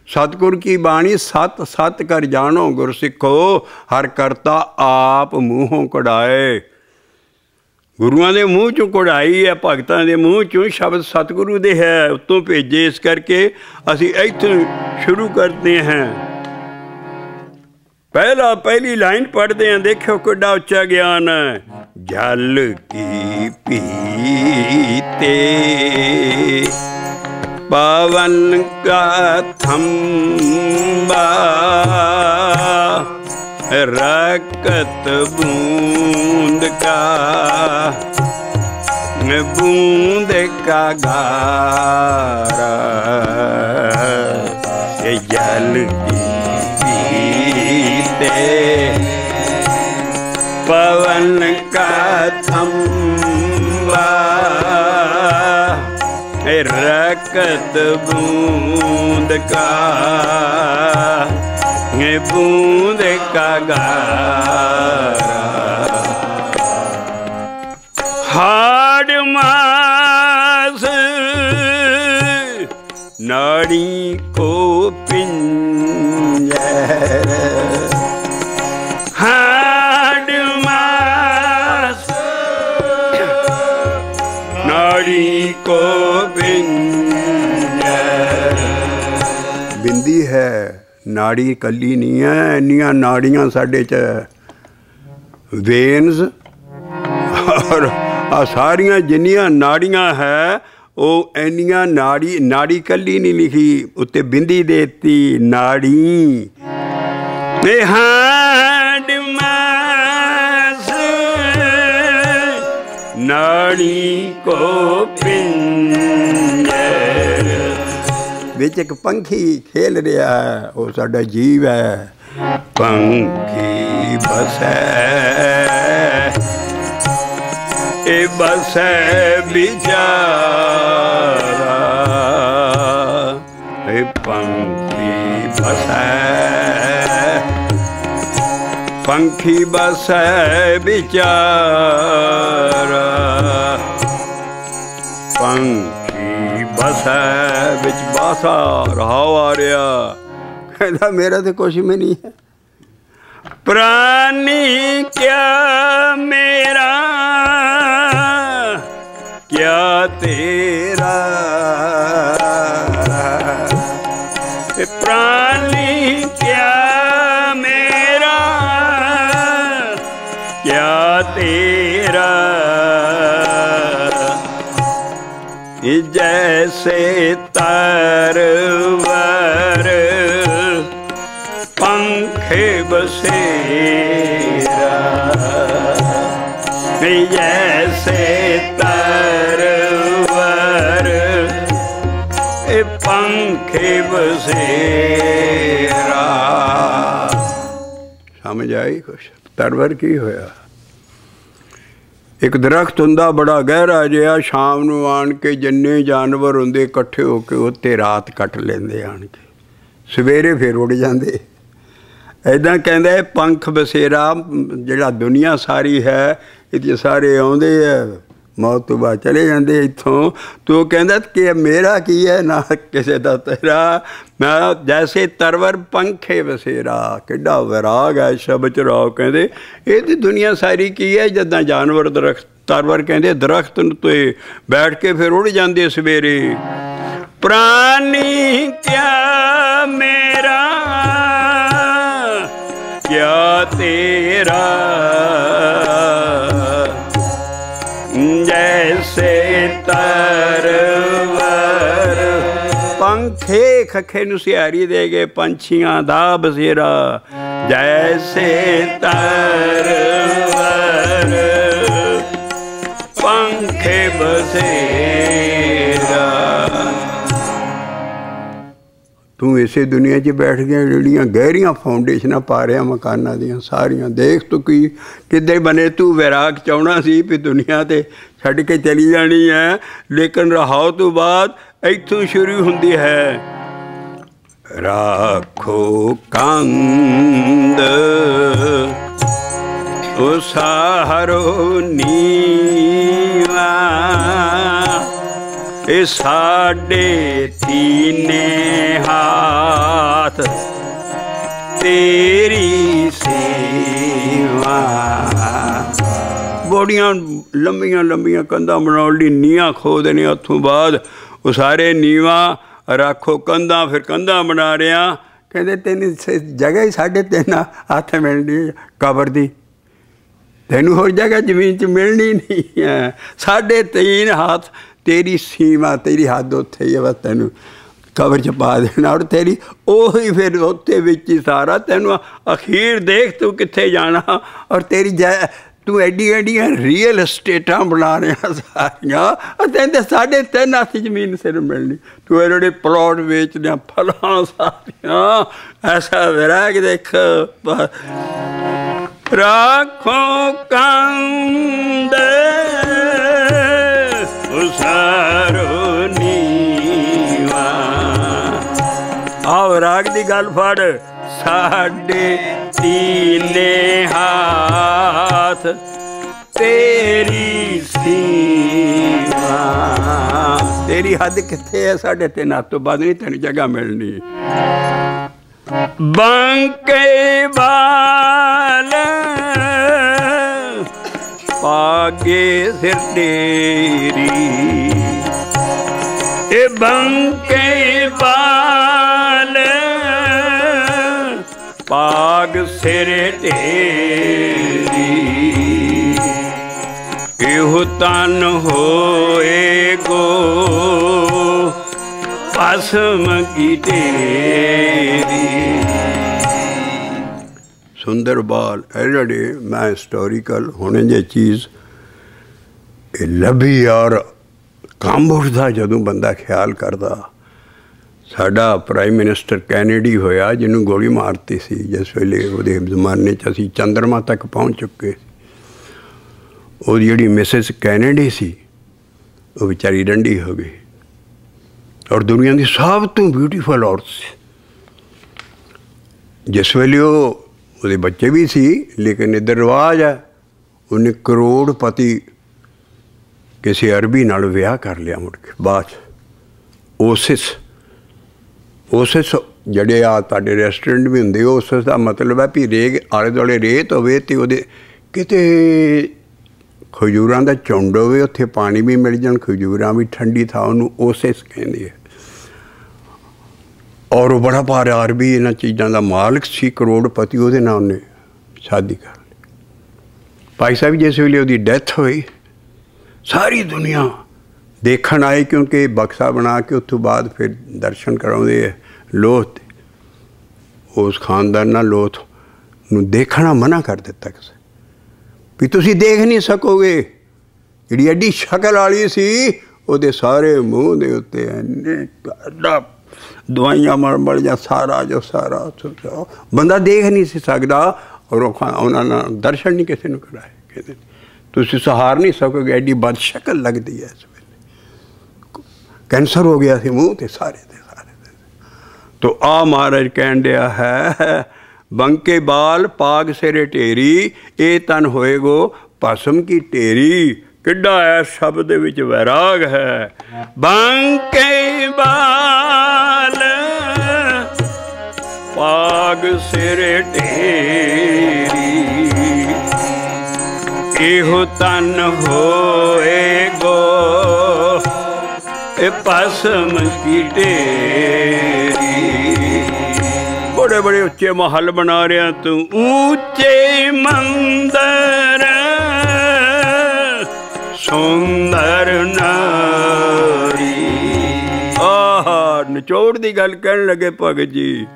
ਸਤਿਗੁਰ ਕੀ ਬਾਣੀ ਸਤ ਸਤ ਕਰ ਜਾਣੋ ਗੁਰਸਿੱਖੋ, ਹਰ ਕਰਤਾ ਆਪ ਮੂੰਹੋਂ ਕਢਾਏ। ਗੁਰੂਆਂ ਦੇ ਮੂੰਹ ਚੋਂ ਕਢਾਈ ਹੈ, ਭਗਤਾਂ ਦੇ ਮੂੰਹ ਚੋਂ ਸ਼ਬਦ ਸਤਿਗੁਰੂ ਦੇ ਹੈ, ਉੱਤੋਂ ਭੇਜੇ ਇਸ ਕਰਕੇ ਅਸੀਂ ਇੱਥੇ ਸ਼ੁਰੂ ਕਰਦੇ ਹਾਂ। ਪਹਿਲਾ ਪਹਿਲੀ ਲਾਈਨ ਪੜ੍ਹਦੇ ਆਂ, ਦੇਖਿਓ ਕਿੱਡਾ ਉੱਚਾ ਗਿਆਨ ਜਲ ਕੀ ਪੀਤੇ, ਪਵਨ ਕਾ ਥੰਬਾ, ਰਕਤ ਬੂੰਦ ਕਾ ਬੂੰਦ ਕਾ ਗਾਰਾ ਜਲ ਕੀ पीते पवन का थम्बा रकत बूंद का बूंद का गारा हाड मास नाड़ी को पिंजर ਨਾੜੀ ਕੱਲੀ ਨਹੀਂ ਹੈ ਇੰਨੀਆਂ ਨਾੜੀਆਂ ਸਾਡੇ ਚ ਵੇਨਸ ਔਰ ਆ ਸਾਰੀਆਂ ਜਿੰਨੀਆਂ ਨਾੜੀਆਂ ਹੈ, ਉਹ ਇੰਨੀਆਂ ਨਾੜੀ ਨਾੜੀ ਕੱਲੀ ਨਹੀਂ ਲਿਖੀ, ਉੱਤੇ ਬਿੰਦੀ ਦੇਤੀ, ਨਾੜੀ। ਤੇ ਹਾਂਡ ਮਾਸ, ਨਾੜੀ ਕੋ ਪਿੰਜਰ ਵਿੱਚ ਇੱਕ ਪੰਖੀ ਖੇਲ ਰਿਹਾ ਹੈ, ਉਹ ਸਾਡਾ ਜੀਵ ਹੈ। ਪੰਖੀ ਬਸੈ, ਇਹ ਬਸੈ ਵਿਚਾਰਾ। ਇਹ ਪੰਖੀ ਬਸੈ ਪੰਖੀ ਬਸੈ ਵਿਚਾਰਾ। ਪੰਖੀ ਬਸੈ ਵਿੱਚ ਬਾਸਾ ਰਹਾਉ ਆ ਰਿਹਾ। ਕਹਿੰਦਾ ਮੇਰਾ ਤੇ ਕੁਛ ਵੀ ਨਹੀਂ ਹੈ। ਪ੍ਰਾਨੀ ਕਿਆ ਮੇਰਾ? ਕਿਆ ਤੇਰਾ? ਇਹ ਪ੍ਰਾਨੀ ਜੈਸੇ ਤਰਵਰ ਪੰਖੇ ਬਸੇਰਾ ਜੈਸੇ ਤਰਵਰ ਇਹ ਪੰਖੇ ਬਸੇਰਾ ਸਮਝ ਆਈ ਕੁਛ ਤਰਵਰ ਕੀ ਹੋਇਆ ਇੱਕ ਦਰਖਤ ਹੁੰਦਾ, ਬੜਾ ਗਹਿਰਾ ਜਿਹਾ, ਸ਼ਾਮ ਨੂੰ ਆਣ ਕੇ ਜਿੰਨੇ ਜਾਨਵਰ ਹੁੰਦੇ ਇਕੱਠੇ ਹੋ ਕੇ ਉੱਤੇ ਰਾਤ ਕੱਟ ਲੈਂਦੇ ਆਣ ਕੇ। ਸਵੇਰੇ ਫੇਰ ਉੱਡ ਜਾਂਦੇ। ਐਦਾਂ ਕਹਿੰਦਾ ਇਹ ਪੰਖ ਬਸੇਰਾ, ਜਿਹੜਾ ਦੁਨੀਆ ਸਾਰੀ ਹੈ, ਇਹ ਸਾਰੇ ਆਉਂਦੇ ਆ। ਮੌਤ ਤੋਂ ਬਾਅਦ ਚਲੇ ਜਾਂਦੇ ਇੱਥੋਂ। ਤੂੰ ਕਹਿੰਦਾ ਕਿ ਮੇਰਾ ਕੀ ਹੈ? ਨਾ ਕਿਸੇ ਦਾ ਤੇਰਾ। ਮੈਂ ਜੈਸੇ ਤਰਵਰ ਪੰਖੇ ਵਸੇਰਾ। ਕਿੱਡਾ ਵਿਰਾਗ ਹੈ ਸ਼ਬਦ ਰਾਓ ਕਹਿੰਦੇ। ਇਹਦੀ ਦੁਨੀਆ ਸਾਰੀ ਕੀ ਹੈ? ਜਦਾਂ ਜਾਨਵਰ ਦਰਖਤ, ਤਰਵਰ ਕਹਿੰਦੇ, ਦਰਖਤ ਨੂੰ ਤੇ ਬੈਠ ਕੇ ਫਿਰ ਉੜ ਜਾਂਦੇ ਸਵੇਰੇ। ਪ੍ਰਾਨੀ ਕਿਆ ਮੇਰਾ ਪੰਖੇ ਖਖੇ ਨੂੰ ਸਿਆਰੀ ਦੇ ਗਏ ਪੰਛੀਆਂ ਦਾ ਬਸੇਰਾ। ਜੈਸੇ ਤਰਵਰ ਪੰਖੇ ਬਸੇ ਤੂੰ ਇਸੇ ਦੁਨੀਆ 'ਚ ਬੈਠ ਗਿਆ, ਜਿਹੜੀਆਂ ਗਹਿਰੀਆਂ ਫਾਊਂਡੇਸ਼ਨਾਂ ਪਾ ਰਿਆ ਮਕਾਨਾਂ ਦੀਆਂ, ਸਾਰੀਆਂ ਦੇਖ ਤੂੰ ਕੀ ਕਿੱਦੇ ਬਨੇ ਤੂੰ? ਵਿਰਾਗ ਚਾਉਣਾ ਸੀ ਵੀ ਦੁਨੀਆ ਤੇ ਛੱਡ ਕੇ ਚਲੀ ਜਾਣੀ ਹੈ, ਲੇਕਿਨ ਰਹਾਉ ਤੋਂ ਬਾਅਦ ਇੱਥੋਂ ਸ਼ੁਰੂ ਹੁੰਦੀ ਹੈ। ਰਾਖੋ ਕੰਦ ਉਸਾਰੋ ਨੀਵਾ। ਇਹ ਸਾਡੇ ਤੀਨੇ ਹਾਥ, ਤੇਰੀ ਸੇਵਾ। ਬੋੜੀਆਂ ਲੰਮੀਆਂ ਲੰਮੀਆਂ ਕੰਧਾਂ ਬਣਾਉਣ ਲਈ ਨੀਆਂ ਖੋਦੇ ਨੇ ਉੱਥੋਂ ਬਾਅਦ ਉਹ ਸਾਰੇ ਨੀਵਾ ਰੱਖੋ ਕੰਧਾਂ, ਫਿਰ ਕੰਧਾਂ ਬਣਾ ਰਿਆ ਕਹਿੰਦੇ ਤੈਨੂੰ ਜਗ੍ਹਾ ਹੀ ਸਾਡੇ ਤਿੰਨ ਹੱਥ ਮਿਲਣੀ ਕਬਰ ਦੀ। ਤੈਨੂੰ ਹੋਰ ਜਗ੍ਹਾ ਜ਼ਮੀਨ 'ਚ ਮਿਲਣੀ ਨਹੀਂ ਹੈ। ਸਾਡੇ ਤਿੰਨ ਹੱਥ ਤੇਰੀ ਸੀਮਾ, ਤੇਰੀ ਹੱਦ ਉੱਥੇ ਹੀ ਹੈ ਬਸ ਤੈਨੂੰ ਕਬਰ 'ਚ ਪਾ ਦੇਣਾ। ਔਰ ਤੇਰੀ ਉਹੀ ਫਿਰ ਉੱਥੇ ਵਿੱਚ ਹੀ ਸਾਰਾ ਤੈਨੂੰ ਅਖੀਰ ਦੇਖ ਤੂੰ ਕਿੱਥੇ ਜਾਣਾ। ਔਰ ਤੇਰੀ ਤੂੰ ਐਡੀ ਐਡੀਆਂ ਰੀਅਲ ਸਟੇਟਾਂ ਬਣਾ ਰਿਹਾ ਸਾਰੀਆਂ। ਤੈਨੂੰ ਸਾਡੇ ਤਿੰਨ ਹੱਥ ਜ਼ਮੀਨ ਸਿਰ ਮਿਲਣੀ। ਤੂੰ ਇਹੜੇ ਪਲਾਟ ਵੇਚਦਿਆਂ ਫਲਾਂ ਸਾਰੀਆਂ, ਐਸਾ ਵਿਰਾਗ ਦੇਖ। ਰੱਖੋ ਕੰਦ। ਉਸਾਰੋ ਨੀਵਾ। ਆਹ ਰਾਗ ਦੀ ਗੱਲ ਫੜ। ਸਾਡੇ ਤੀਨੇ ਹਾਥ, ਤੇਰੀ ਸੀਮਾ। ਤੇਰੀ ਹੱਦ ਕਿੱਥੇ ਹੈ ਸਾਡੇ ਤੇ ਨਾ ਤੋਂ ਬਾਅਦ ਨਹੀਂ ਤੈਨੂੰ ਜਗ੍ਹਾ ਮਿਲਣੀ। ਬੰਕੇ ਬਾਲ ਪਾਗੇ ਸਿਰ ਤੇਰੀ। ਇਹ ਬੰਕੇ ਬਾਲ ਪਾਗ ਸਿਰ ਤੇਰੀ। ਇਹੋ ਤਨ ਹੋਏ ਗੋ ਪਸਮ ਕੀ ਤੇਰੀ। ਸੁੰਦਰ ਬਾਲ ਐਰੜੇ ਮੈਂ ਹਿਸਟੋਰੀਕਲ ਹੋਣੇ ਜੇ ਚੀਜ਼ ਇਹ ਲੱਭੀ ਔਰ ਕੰਮ ਉੱਠਦਾ ਜਦੋਂ ਬੰਦਾ ਖਿਆਲ ਕਰਦਾ। ਸਾਡਾ ਪ੍ਰਾਈਮ ਮਿਨਿਸਟਰ ਕੈਨੇਡੀ ਹੋਇਆ, ਜਿਹਨੂੰ ਗੋਲੀ ਮਾਰਤੀ ਸੀ, ਜਿਸ ਵੇਲੇ ਉਹਦੇ ਜ਼ਮਾਨੇ 'ਚ ਅਸੀਂ ਚੰਦਰਮਾ ਤੱਕ ਪਹੁੰਚ ਚੁੱਕੇ ਉਹ ਜਿਹੜੀ ਮਿਸਿਸ ਕੈਨੇਡੀ ਸੀ, ਉਹ ਵਿਚਾਰੀ ਡੰਡੀ ਹੋ ਗਈ। ਔਰ ਦੁਨੀਆ ਦੀ ਸਭ ਤੋਂ ਬਿਊਟੀਫੁਲ ਔਰਤ ਸੀ। ਜਿਸ ਵੇਲੇ ਉਹ ਉਹਦੇ ਬੱਚੇ ਵੀ ਸੀ, ਲੇਕਿਨ ਇਹ ਦਰਵਾਜ਼ ਹੈ, ਉਹਨੇ ਕਰੋੜਪਤੀ ਕਿਸੇ ਅਰਬੀ ਨਾਲ ਵਿਆਹ ਕਰ ਲਿਆ ਮੁੜ ਕੇ, ਬਾਅਦ ਉਸਿਸ ਉਸਿਸ ਜਿਹੜੇ ਆ ਤੁਹਾਡੇ ਰੈਸਟੋਰੈਂਟ ਵੀ ਹੁੰਦੇ ਉਸਿਸ ਦਾ ਮਤਲਬ ਹੈ ਵੀ ਰੇਗ ਆਲੇ ਦੁਆਲੇ ਰੇਤ ਹੋਵੇ ਤੇ ਉਹਦੇ ਕਿਤੇ ਖਜੂਰਾਂ ਦਾ ਝੁੰਡ ਹੋਵੇ, ਉੱਥੇ ਪਾਣੀ ਵੀ ਮਿਲ ਜਾਣ, ਖਜੂਰਾਂ ਵੀ ਠੰਡੀ ਥਾਂ, ਉਹਨੂੰ ਉਸਿਸ ਕਹਿੰਦੇ ਆ। ਔਰ ਉਹ ਬੜਾ ਭਾਰਾ ਅਰਬੀ ਇਹਨਾਂ ਚੀਜ਼ਾਂ ਦਾ ਮਾਲਕ ਸੀ, ਕਰੋੜਪਤੀ ਉਹਦੇ ਨਾਲ ਉਹਨੇ ਸ਼ਾਦੀ ਕਰ ਲਈ। ਭਾਈ ਸਾਹਿਬ ਜਿਸ ਵੇਲੇ ਉਹਦੀ ਡੈਥ ਹੋਈ। ਸਾਰੀ ਦੁਨੀਆ ਦੇਖਣ ਆਏ ਕਿਉਂਕਿ ਬਕਸਾ ਬਣਾ ਕੇ ਉਸ ਤੋਂ ਬਾਅਦ ਫਿਰ ਦਰਸ਼ਨ ਕਰਾਉਂਦੇ ਆ ਲੋਥ ਉਸ ਖਾਨਦਾਨ ਨਾਲ ਲੋਥ ਨੂੰ ਦੇਖਣਾ ਮਨਾ ਕਰ ਦਿੱਤਾ ਕਿਸੇ ਵੀ ਤੁਸੀਂ ਦੇਖ ਨਹੀਂ ਸਕੋਗੇ, ਜਿਹੜੀ ਐਡੀ ਸ਼ਕਲ ਵਾਲੀ ਸੀ, ਉਹਦੇ ਸਾਰੇ ਮੂੰਹ ਦੇ ਉੱਤੇ ਐਨੇ ਕੱਡਾ ਦਵਾਈਆਂ ਮਰ ਮਰ ਜਾਂ ਸਾਰਾ ਜੋ ਸਾਰਾ ਬੰਦਾ ਦੇਖ ਨਹੀਂ ਸੀ ਸਕਦਾ, ਔਰ ਉਹਨਾਂ ਨਾਲ ਦਰਸ਼ਨ ਨਹੀਂ ਕਿਸੇ ਨੂੰ ਕਰਾਏ, ਕਹਿੰਦੇ ਤੁਸੀਂ ਸਹਾਰ ਨਹੀਂ ਸਕੋਗੇ, ਐਡੀ ਬਦਸ਼ਕਲ ਲੱਗਦੀ ਹੈ ਇਸ ਵੇਲੇ। ਕੈਂਸਰ ਹੋ ਗਿਆ ਸੀ ਮੂੰਹ ਤੇ ਸਾਰੇ ਦੇ ਸਾਰੇ ਦੇ। ਆ ਮਹਾਰਾਜ ਕਹਿਣ ਡਿਆ ਹੈ, ਬੰਕੇ ਬਾਲ ਪਾਗ ਸਿਰੇ ਢੇਰੀ, ਇਹ ਤਨ ਹੋਏਗੋ ਭਸਮ ਕੀ ਢੇਰੀ। ਕਿੱਡਾ ਹੈ ਸ਼ਬਦ ਦੇ ਵਿੱਚ ਵੈਰਾਗ ਹੈ। ਬੰਕੇ ਬਾਲ ਪਾਗ ਸਿਰ ਢੇਰੀ। ਇਹੋ ਤਨ ਹੋਏ ਗੋ, ਇਹ ਪਸਮ ਕੀ ਢੇਰੀ। ਬੜੇ ਬੜੇ ਉੱਚੇ ਮਹਲ ਬਣਾ ਰਿਆ ਤੂੰ, ਉੱਚੇ ਮੰਦਰ, ਸੁੰਦਰ ਨਾਰੀ। ਆਹ, ਨਿਚੋੜ ਦੀ ਗੱਲ ਕਹਿਣ ਲੱਗੇ ਭਗਤ ਜੀ।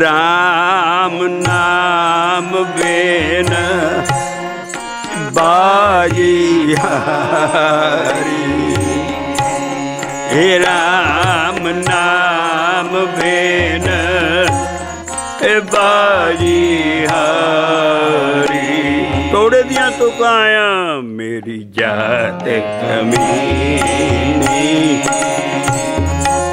ਰਾਮ ਨਾਮ ਬੇਨ ਬਾਜੀ ਹਰੀ। ਏ ਰਾਮ ਨਾਮ ਬੇਨ ਬਾਜੀ ਹਰੀ। ਤੋੜੇ ਦੀਆਂ ਤੁਕਾਇਆ ਮੇਰੀ ਜਾਤ ਕਮੀ ਏ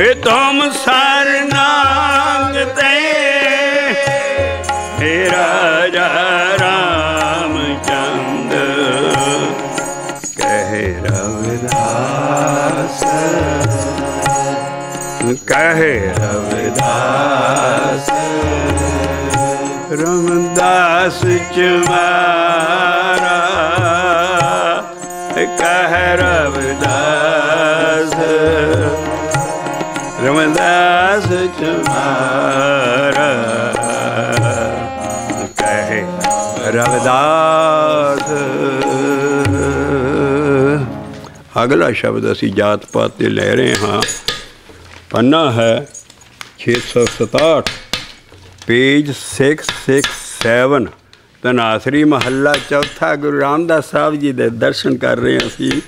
ਵਾਹਿਗੁਰੂ ਏ ਤੁਮ ਸਰ ਨੰਗ ਤੇ ਰਾਜਾ ਰਾਮ ਚੰਦ। ਕਹਿ ਰਵਿਦਾਸ ਕਹਿ ਰਵਿਦਾਸ, ਰਮਦਾਸ ਚਮਾਰਾ ਰਵਿਦਾਸ। ਅਗਲਾ ਸ਼ਬਦ ਅਸੀਂ ਜਾਤ ਪਾਤ ਤੇ ਲੈ ਰਹੇ ਹਾਂ। ਪੰਨਾ ਹੈ 667 ਪੇਜ 667 ਤਨਾਸਰੀ ਮਹੱਲਾ ਚੌਥਾ, ਗੁਰੂ ਰਾਮਦਾਸ ਸਾਹਿਬ ਜੀ ਦੇ ਦਰਸ਼ਨ ਕਰ ਰਹੇ ਹਾਂ ਅਸੀਂ।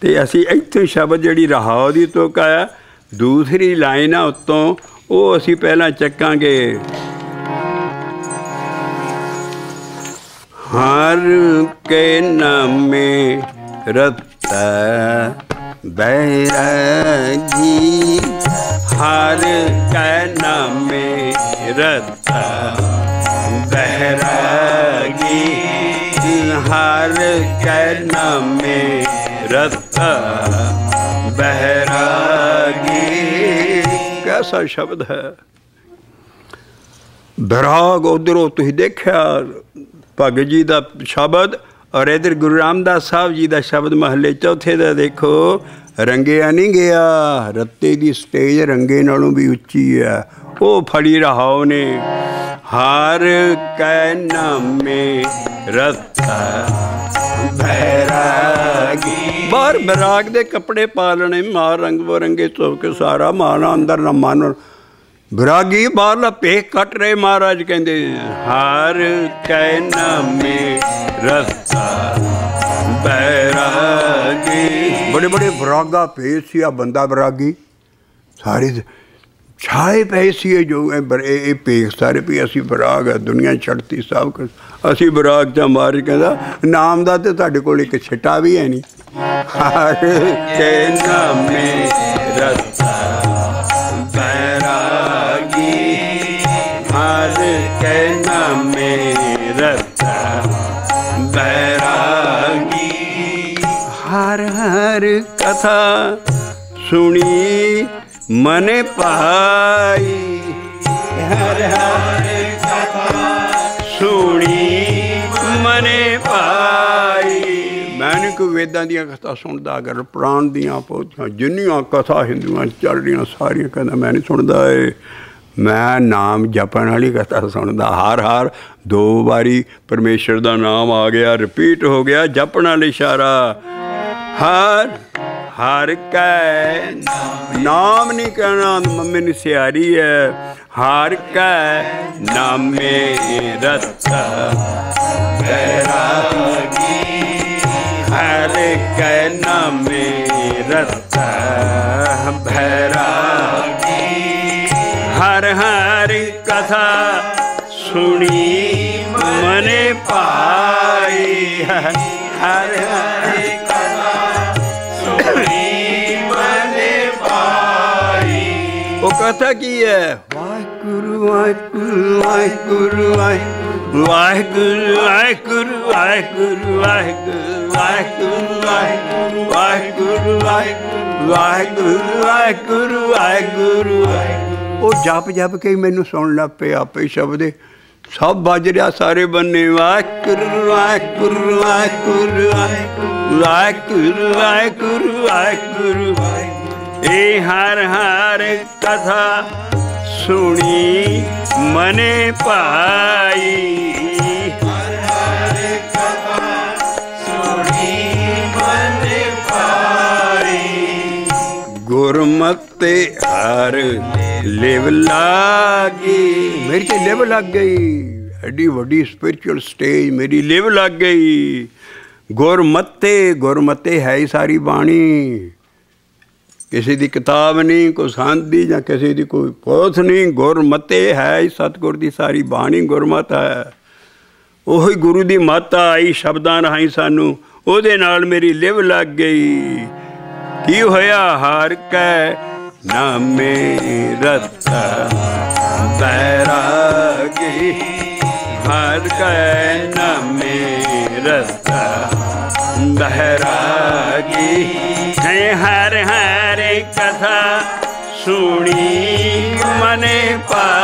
ਤੇ ਅਸੀਂ ਇੱਥੇ ਸ਼ਬਦ ਜਿਹੜੀ ਰਹਾਉ ਦੀ ਤੁਕ ਆਇਆ, ਦੂਸਰੀ ਲਾਈਨਾਂ ਉੱਤੋਂ, ਉਹ ਅਸੀਂ ਪਹਿਲਾਂ ਚੱਕਾਂਗੇ। ਹਰ ਕੇ ਨਾਮੇ ਰਤਾ ਬੈਰਾਗੀ ਹਰ ਕੈ ਨਾਮੇ ਰਤਾ ਬੈਰਾਗੀ ਹਰ ਕੈ ਨਾਮੇ ਰਤਾ ਬੈਰਾਗੀ ਕੈਸਾ ਸ਼ਬਦ ਹੈ ਬਰਾਗ ਉਧਰੋਂ ਤੁਸੀਂ ਦੇਖਿਆ ਭਗਤ ਜੀ ਦਾ ਸ਼ਬਦ ਔਰ ਇਧਰ ਗੁਰੂ ਰਾਮਦਾਸ ਸਾਹਿਬ ਜੀ ਦਾ ਸ਼ਬਦ ਮਹੱਲੇ ਚੌਥੇ ਦਾ ਦੇਖੋ, ਰੰਗਿਆ ਨਹੀਂ ਗਿਆ, ਰੱਤੇ ਦੀ ਸਟੇਜ ਰੰਗੇ ਨਾਲੋਂ ਵੀ ਉੱਚੀ ਹੈ ਉਹ ਫੜੀ ਰਹਾਉ ਨੇ। ਹਰ ਕੈ ਨਾਮੇ ਰਤਾ ਬੈਰਾਗੀ ਬਾਹਰ ਬਰਾਗ ਦੇ ਕੱਪੜੇ ਪਾ ਲੈਣੇ ਮਾਰ ਰੰਗ ਬਰੰਗੇ ਧੋ ਕੇ ਸਾਰਾ ਮਾਨਾ ਅੰਦਰ ਨਾ ਮਾਨੋ। ਬਰਾਗੀ ਬਾਹਰਲਾ ਪੇਖ ਕੱਟ ਰਹੇ ਮਹਾਰਾਜ ਕਹਿੰਦੇ ਹਰ ਕੈ ਨਾਮੇ ਰਸਤਾ ਬੈਰਾਗੀ। ਬੜੇ ਬੜੇ ਬਰਾਗਾ ਪੇਸ਼ ਸੀ ਆ ਬੰਦਾ ਬਰਾਗੀ। ਸਾਰੇ ਛਾਏ ਪਏ ਸੀ ਜੋ ਇਹ ਇਹ ਪੇਖ ਸਾਰੇ ਵੀ ਅਸੀਂ ਬਰਾਗ ਹੈ ਦੁਨੀਆ ਛੱਡਤੀ ਸਭ ਕੁਝ ਅਸੀਂ ਬਰਾਗ ਚ ਮਾਰ ਕਹਿੰਦਾ, ਨਾਮ ਦਾ ਤੇ ਤੁਹਾਡੇ ਕੋਲ ਇੱਕ ਛਟਾ ਵੀ ਹੈ ਨਹੀਂ। ਹਰ ਕੈ ਨਾਮੇ ਹਰ ਕਥਾ ਸੁਣੀ ਮਨੇ ਪਾਈ ਹਰ ਹਰ ਕਥਾ ਸੁਣੀ ਮਨੇ ਪਾਈ ਮੈਂ ਵੇਦਾਂ ਦੀਆਂ ਕਥਾ ਸੁਣਦਾ ਅਗਰ ਪ੍ਰਾਣ ਦੀਆਂ ਪੋਥੀਆਂ ਜਿੰਨੀਆਂ ਕਥਾ ਹਿੰਦੂਆਂ ਚੱਲ ਰਹੀਆਂ, ਸਾਰੀਆਂ ਕਹਿੰਦਾ ਮੈਂ ਨਹੀਂ ਸੁਣਦਾ ਏ। ਮੈਂ ਨਾਮ ਜਪਣ ਵਾਲੀ ਕਥਾ ਸੁਣਦਾ, ਹਰ ਹਰ ਦੋ ਵਾਰੀ ਪਰਮੇਸ਼ਰ ਦਾ ਨਾਮ ਆ ਗਿਆ ਰਿਪੀਟ ਹੋ ਗਿਆ, ਜਪਣ ਵਾਲੀ ਇਸ਼ਾਰਾ। ਹਰ ਹਰ ਕੈ ਨਾਮ ਨਹੀਂ ਕਹਿਣਾ, ਮੰਮੀ ਨੇ ਸਿਆਰੀ ਹੈ ਹਰ ਕੈ ਨਾਮੇ ਰਤ ਬੈਰਾਗੀ ਹਰ ਕੈ ਨਾਮੇ ਰਤ ਬੈਰਾਗੀ ਹਰ ਹਰ ਕਥਾ ਸੁਣੀ, ਮਨੇ ਪਾਈ ਹਰ ਹਰ ਉਹ ਕਥਾ ਕੀ ਹੈ ਵਾਹਿਗੁਰੂ ਵਾਹਿਗੁਰੂ ਵਾਹਿਗੁਰੂ ਵਾਹਿਗੁਰੂ ਵਾਹਿਗੁਰੂ ਵਾਹਿਗੁਰੂ ਵਾਹਿਗੁਰੂ ਵਾਹਿਗੁਰੂ ਵਾਹਿਗੁਰੂ ਵਾਹਿਗੁਰੂ ਵਾਹਿਗੁਰੂ ਵਾਹਿਗੁਰੂ ਉਹ ਜਪ ਜਪ ਕੇ ਮੈਨੂੰ ਸੁਣ ਲੱਗ ਪਏ ਆਪੇ ਸ਼ਬਦੇ ਸਭ ਵੱਜ ਰਿਹਾ ਸਾਰੇ ਬੰਨੇ। ਵਾਹਿਗੁਰੂ ਵਾਹਿਗੁਰੂ ਵਾਹਿਗੁਰੂ ਵਾਹਿਗੁਰੂ ਵਾਹਿਗੁਰੂ ਵਾਹਿਗੁਰੂ ਇਹ ਹਰ ਹਰ ਕਥਾ ਸੁਣੀ, ਮਨੇ ਪਾਈ ਲਿਵ ਲਾਗੀ ਮੇਰੀ ਤੇ ਲਿਵ ਲੱਗ ਗਈ ਐਡੀ ਵੱਡੀ ਸਪਿਰਚੁਅਲ ਸਟੇਜ ਮੇਰੀ ਲਿਵ ਲੱਗ ਗਈ ਗੁਰਮਤਿ ਗੁਰਮਤਿ ਹੈ ਹੀ ਸਾਰੀ ਬਾਣੀ ਕਿਸੇ ਦੀ ਕਿਤਾਬ ਨਹੀਂ ਕੋਈ ਸੰਤ ਦੀ ਜਾਂ ਕਿਸੇ ਦੀ ਕੋਈ ਪੋਥ ਨਹੀਂ ਗੁਰਮਤਿ ਹੈ ਹੀ ਸਤਗੁਰ ਦੀ ਸਾਰੀ ਬਾਣੀ ਗੁਰਮਤ ਹੈ ਉਹੀ ਗੁਰੂ ਦੀ ਮਤ ਆਈ ਸ਼ਬਦਾਂ ਰਾਹੀਂ ਸਾਨੂੰ ਉਹਦੇ ਨਾਲ ਮੇਰੀ ਲਿਵ ਲੱਗ ਗਈ ਕੀ ਹੋਇਆ ਹਾਰ ਕੈ न मे रत बैरागी, हर गए न मे बैरागी। है हर हर कथा सुनी, मने पा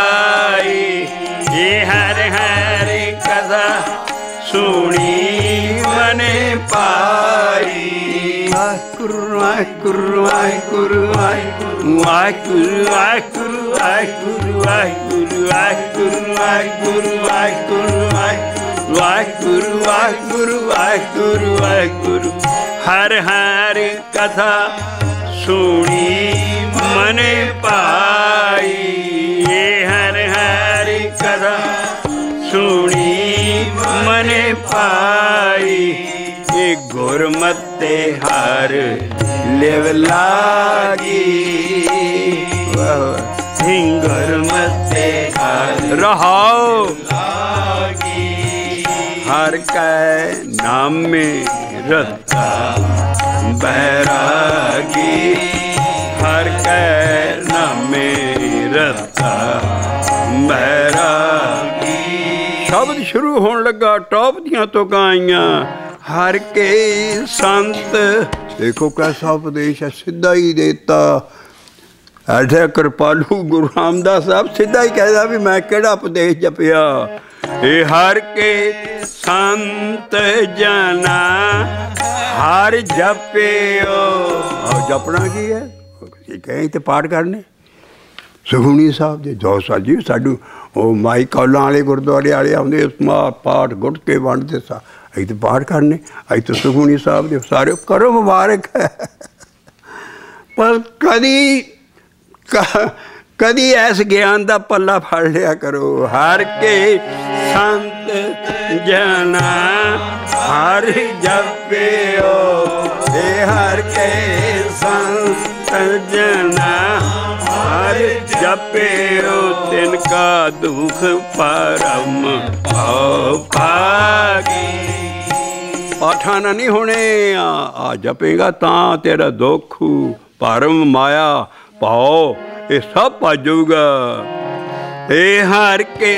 ਵਾਹਿਗੁਰੂ ਵਾਹਿਗੁਰੂ ਵਾਹਿਗੁਰੂ ਵਾਹਿਗੁਰੂ ਵਾਹਿਗੁਰੂ ਵਾਹਿਗੁਰੂ ਵਾਹਿਗੁਰੂ ਵਾਹਿਗੁਰੂ ਵਾਹਿਗੁਰੂ ਵਾਹਿਗੁਰੂ ਵਾਹਿਗੁਰੂ ਵਾਹਿਗੁਰੂ ਵਾਹਿਗੁਰੂ ਵਾਹਿਗੁਰੂ ਹਰ ਹਰ ਕਥਾ ਸੁਣੀ ਮਨੇ ਪਾਈ ਹਰ ਹਰ ਕਥਾ ਸੁਣੀ ਮਨੇ ਪਾਈ ਗੁਰਮਤਿ ਹਰ ਲਿਵ ਲਾਗੀ ਵਾਹ ਗੁਰਮਤਿ ਹਰ ਰਹਾਓ ਲਾਗੀ ਹਰ ਕੈ ਨਾਮੇ ਰਤਾ ਬੈਰਾਗੀ ਹਰ ਕੈ ਨਾਮੇ ਰਤਾ ਬੈਰਾਗੀ ਸ਼ਬਦ ਸ਼ੁਰੂ ਹੋਣ ਲੱਗਾ ਟੌਪ ਦੀਆਂ ਤੋਂ ਗਾਈਆਂ ਹਰ ਕੇ ਸੰਤ। ਦੇਖੋ ਕੈਸਾ ਉਪਦੇਸ਼ ਹੈ, ਸਿੱਧਾ ਹੀ ਦੇਤਾ। ਐਸੇ ਕਿਰਪਾਲੂ ਗੁਰੂ ਰਾਮਦਾਸ ਸਾਹਿਬ ਸਿੱਧਾ ਹੀ ਕਹਿੰਦਾ ਵੀ ਮੈਂ ਕਿਹੜਾ ਉਪਦੇਸ਼ ਜਪਿਆ? ਇਹ ਹਰ ਕੇ ਸੰਤ ਜਨਾ, ਹਰ ਜਪਿਓ। ਆ ਜਪਣਾ ਕੀ ਹੈ? ਇਹ ਕਹੇ ਤੇ ਪਾਠ ਕਰਨੇ। ਸੁਖਮਨੀ ਸਾਹਿਬ ਦੇ ਜੋ ਸਾਜੀ ਸਾਡੂ ਉਹ ਮਾਈ ਕੌਲਾਂ ਵਾਲੇ ਗੁਰਦੁਆਰੇ ਵਾਲੇ ਆਉਂਦੇ ਮਾ ਪਾਠ ਗੁੱਟ ਕੇ ਵੰਡਦੇ ਸਾ। ਅਸੀਂ ਤੇ ਪਾਠ ਕਰਨੇ, ਅਸੀਂ ਤੇ ਸੁਖਮਨੀ ਸਾਹਿਬ ਦੇ ਸਾਰੇ ਕਰੋ ਮੁਬਾਰਕ ਹੈ। ਪਰ ਕਦੀ ਕਦੀ ਐਸ ਗਿਆਨ ਦਾ ਪੱਲਾ ਫੜ ਲਿਆ ਕਰੋ। ਹਰ ਕੇ ਸੰਤ ਜਨਾ, ਹਰ ਜਪਿਓ। ਏ ਹਰ ਕੇ ਸੰਤ ਜਨਾ, ਹਰ ਜਪਿਓ। ਤਿਨ ਕਾ ਦੁਖ ਪਰਮ ਭਉ ਭਾਗੀ। ਪਾਠਾਂ ਨਾ ਨਹੀਂ ਹੋਣੇ। ਆ ਆ ਜਪੇਗਾ ਤਾਂ ਤੇਰਾ ਦੁੱਖ। ਭਰਮ ਮਾਇਆ ਪਾਓ, ਇਹ ਸਭ ਭਜੂਗਾ ਏ ਹਰ ਕੇ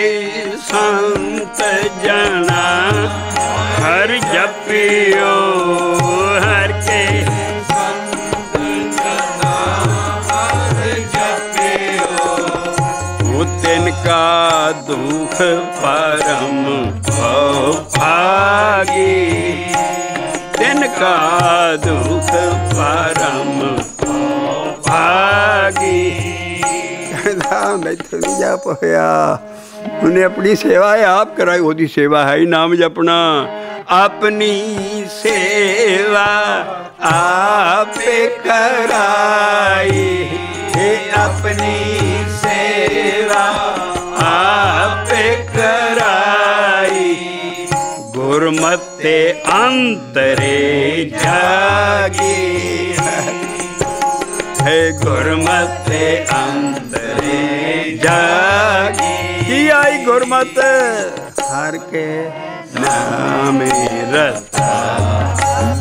ਸੰਤ ਜਨਾ ਹਰ ਜਪਿਓ, ਹਰ ਕੇ। ਸੰਤ ਜਨਾ ਹਰ ਜਪਿਓ ਉਹ ਤਿਨ ਕਾ ਦੁਖ ਪਰਮ ਭਉ ਭਾਗੀ। का दुख परम भागी। नहीं तो अपनी सेवा है, आप कराई होती सेवा है। ही नाम जपना। अपनी सेवा आप कराई। अपनी ਅੰਤਰੇ ਜਾਗੀ ਹੈ। ਗੁਰਮਤਿ ਅੰਤਰੇ ਜਾਗੀ। ਕੀ ਆਈ ਗੁਰਮਤ? ਹਰ ਕੇ ਨਾਮੇ ਰਤਾ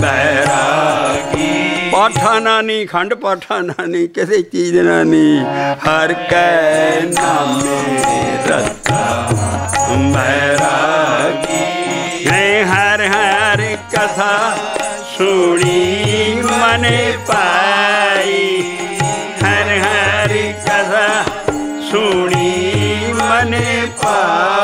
ਬੈਰਾਗੀ। ਪਾਠਾ ਨਾਨੀ, ਖੰਡ ਪਾਠਾ ਨਾਨੀ ਨਹੀਂ ਕਿਸੇ ਚੀਜ਼ ਨਾਨੀ। ਹਰ ਕੈ ਨਾਮੇ ਰਤਾ ਬੈਰਾਗੀ। ਹੈ ਹਰ ਹੈ कथा सु मने पा हर हरि कथा सु मने पा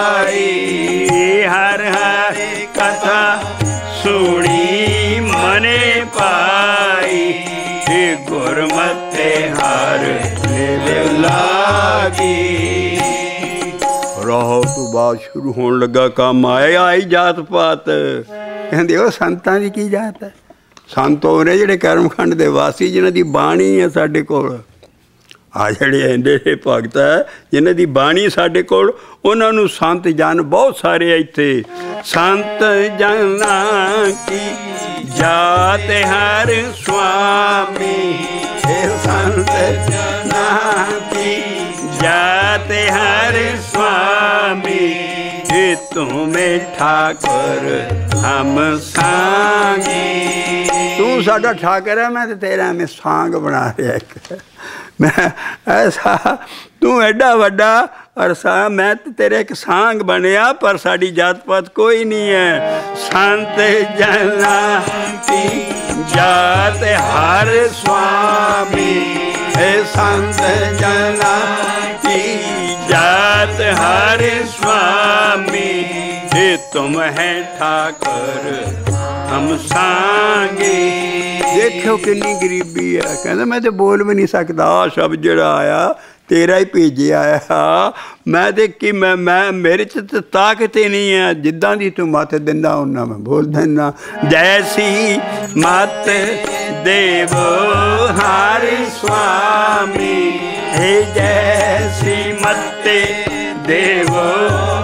ਰਹੋ ਸ਼ੁਰੂ ਹੋਣ ਲੱਗਾ ਕੰਮ ਆਇਆ ਆਈ ਜਾਤ ਪਾਤ। ਕਹਿੰਦੇ, ਉਹ ਸੰਤਾਂ ਦੀ ਕੀ ਜਾਤ ਹੈ? ਸੰਤ ਉਹ ਨੇ ਜਿਹੜੇ ਕਰਮਖੰਡ ਦੇ ਵਾਸੀ, ਜਿਨ੍ਹਾਂ ਦੀ ਬਾਣੀ ਹੈ ਸਾਡੇ ਕੋਲ। ਆ ਜਿਹੜੇ ਐਂਦੇ ਭਗਤ ਹੈ, ਜਿਨ੍ਹਾਂ ਦੀ ਬਾਣੀ ਸਾਡੇ ਕੋਲ, ਉਹਨਾਂ ਨੂੰ ਸੰਤ ਜਨ ਬਹੁਤ ਸਾਰੇ ਆ ਇੱਥੇ। ਸੰਤ ਜਨਾਂ ਕੀ ਜਾਤ ਹਰ ਸੁਆਮੀ? ਇਹ ਸੰਤ ਜਨਾਂ ਕੀ ਜਾਤ ਹਰ ਸੁਆਮੀ? ਤੂੰ ਮੇ ਠਾਕੁਰ ਹਮ ਸਾਂਗੀ। ਤੂੰ ਸਾਡਾ ਠਾਕੁਰ ਹੈ, ਮੈਂ ਤੇ ਤੇਰਾ ਮੈਂ ਸਾਂਗ ਬਣਾ ਰਿਹਾ ਇੱਕ। ਮੈਂ ਐਸਾ, ਤੂੰ ਐਡਾ ਵੱਡਾ ਅਰਸਾ, ਮੈਂ ਤੇ ਤੇਰੇ ਇੱਕ ਸਾਂਗ ਬਣਿਆ, ਪਰ ਸਾਡੀ ਜਾਤ ਪਾਤ ਕੋਈ ਨਹੀਂ ਹੈ। ਸੰਤ ਜਨਾ ਕੀ ਜਾਤ ਹਰ ਸੁਆਮੀ, ਹੈ ਸੰਤ ਜਨਾ ਕੀ ਜਾਤ ਹਰ ਸੁਆਮੀ ਇਹ ਤੁਮ ਹੈ ਠਾਕਰ ਹਮ ਸਾਂਗੇ ਦੇਖੋ ਕਿੰਨੀ ਗਰੀਬੀ ਆ ਕਹਿੰਦਾ ਮੈਂ ਤੇ ਬੋਲ ਵੀ ਨਹੀਂ ਸਕਦਾ ਆਹ ਸ਼ਬਦ ਜਿਹੜਾ ਆਇਆ ਤੇਰਾ ਹੀ ਭੇਜਿਆ ਆ ਮੈਂ ਤੇ ਕਿ ਮੈਂ ਮੈਂ ਮੇਰੇ ਚ ਤਾਂ ਤਾਕਤ ਹੀ ਨਹੀਂ ਆ ਜਿੱਦਾਂ ਦੀ ਤੂੰ ਮਤ ਦਿੰਦਾ ਉਹਨਾਂ ਮੈਂ ਬੋਲ ਦਿੰਦਾ ਜੈਸੀ ਮਤ ਦੇਵ ਹਰਿ ਸੁਆਮੀ ਹੈ ਜੈਸੀ ਮਤੇ ਦੇਵ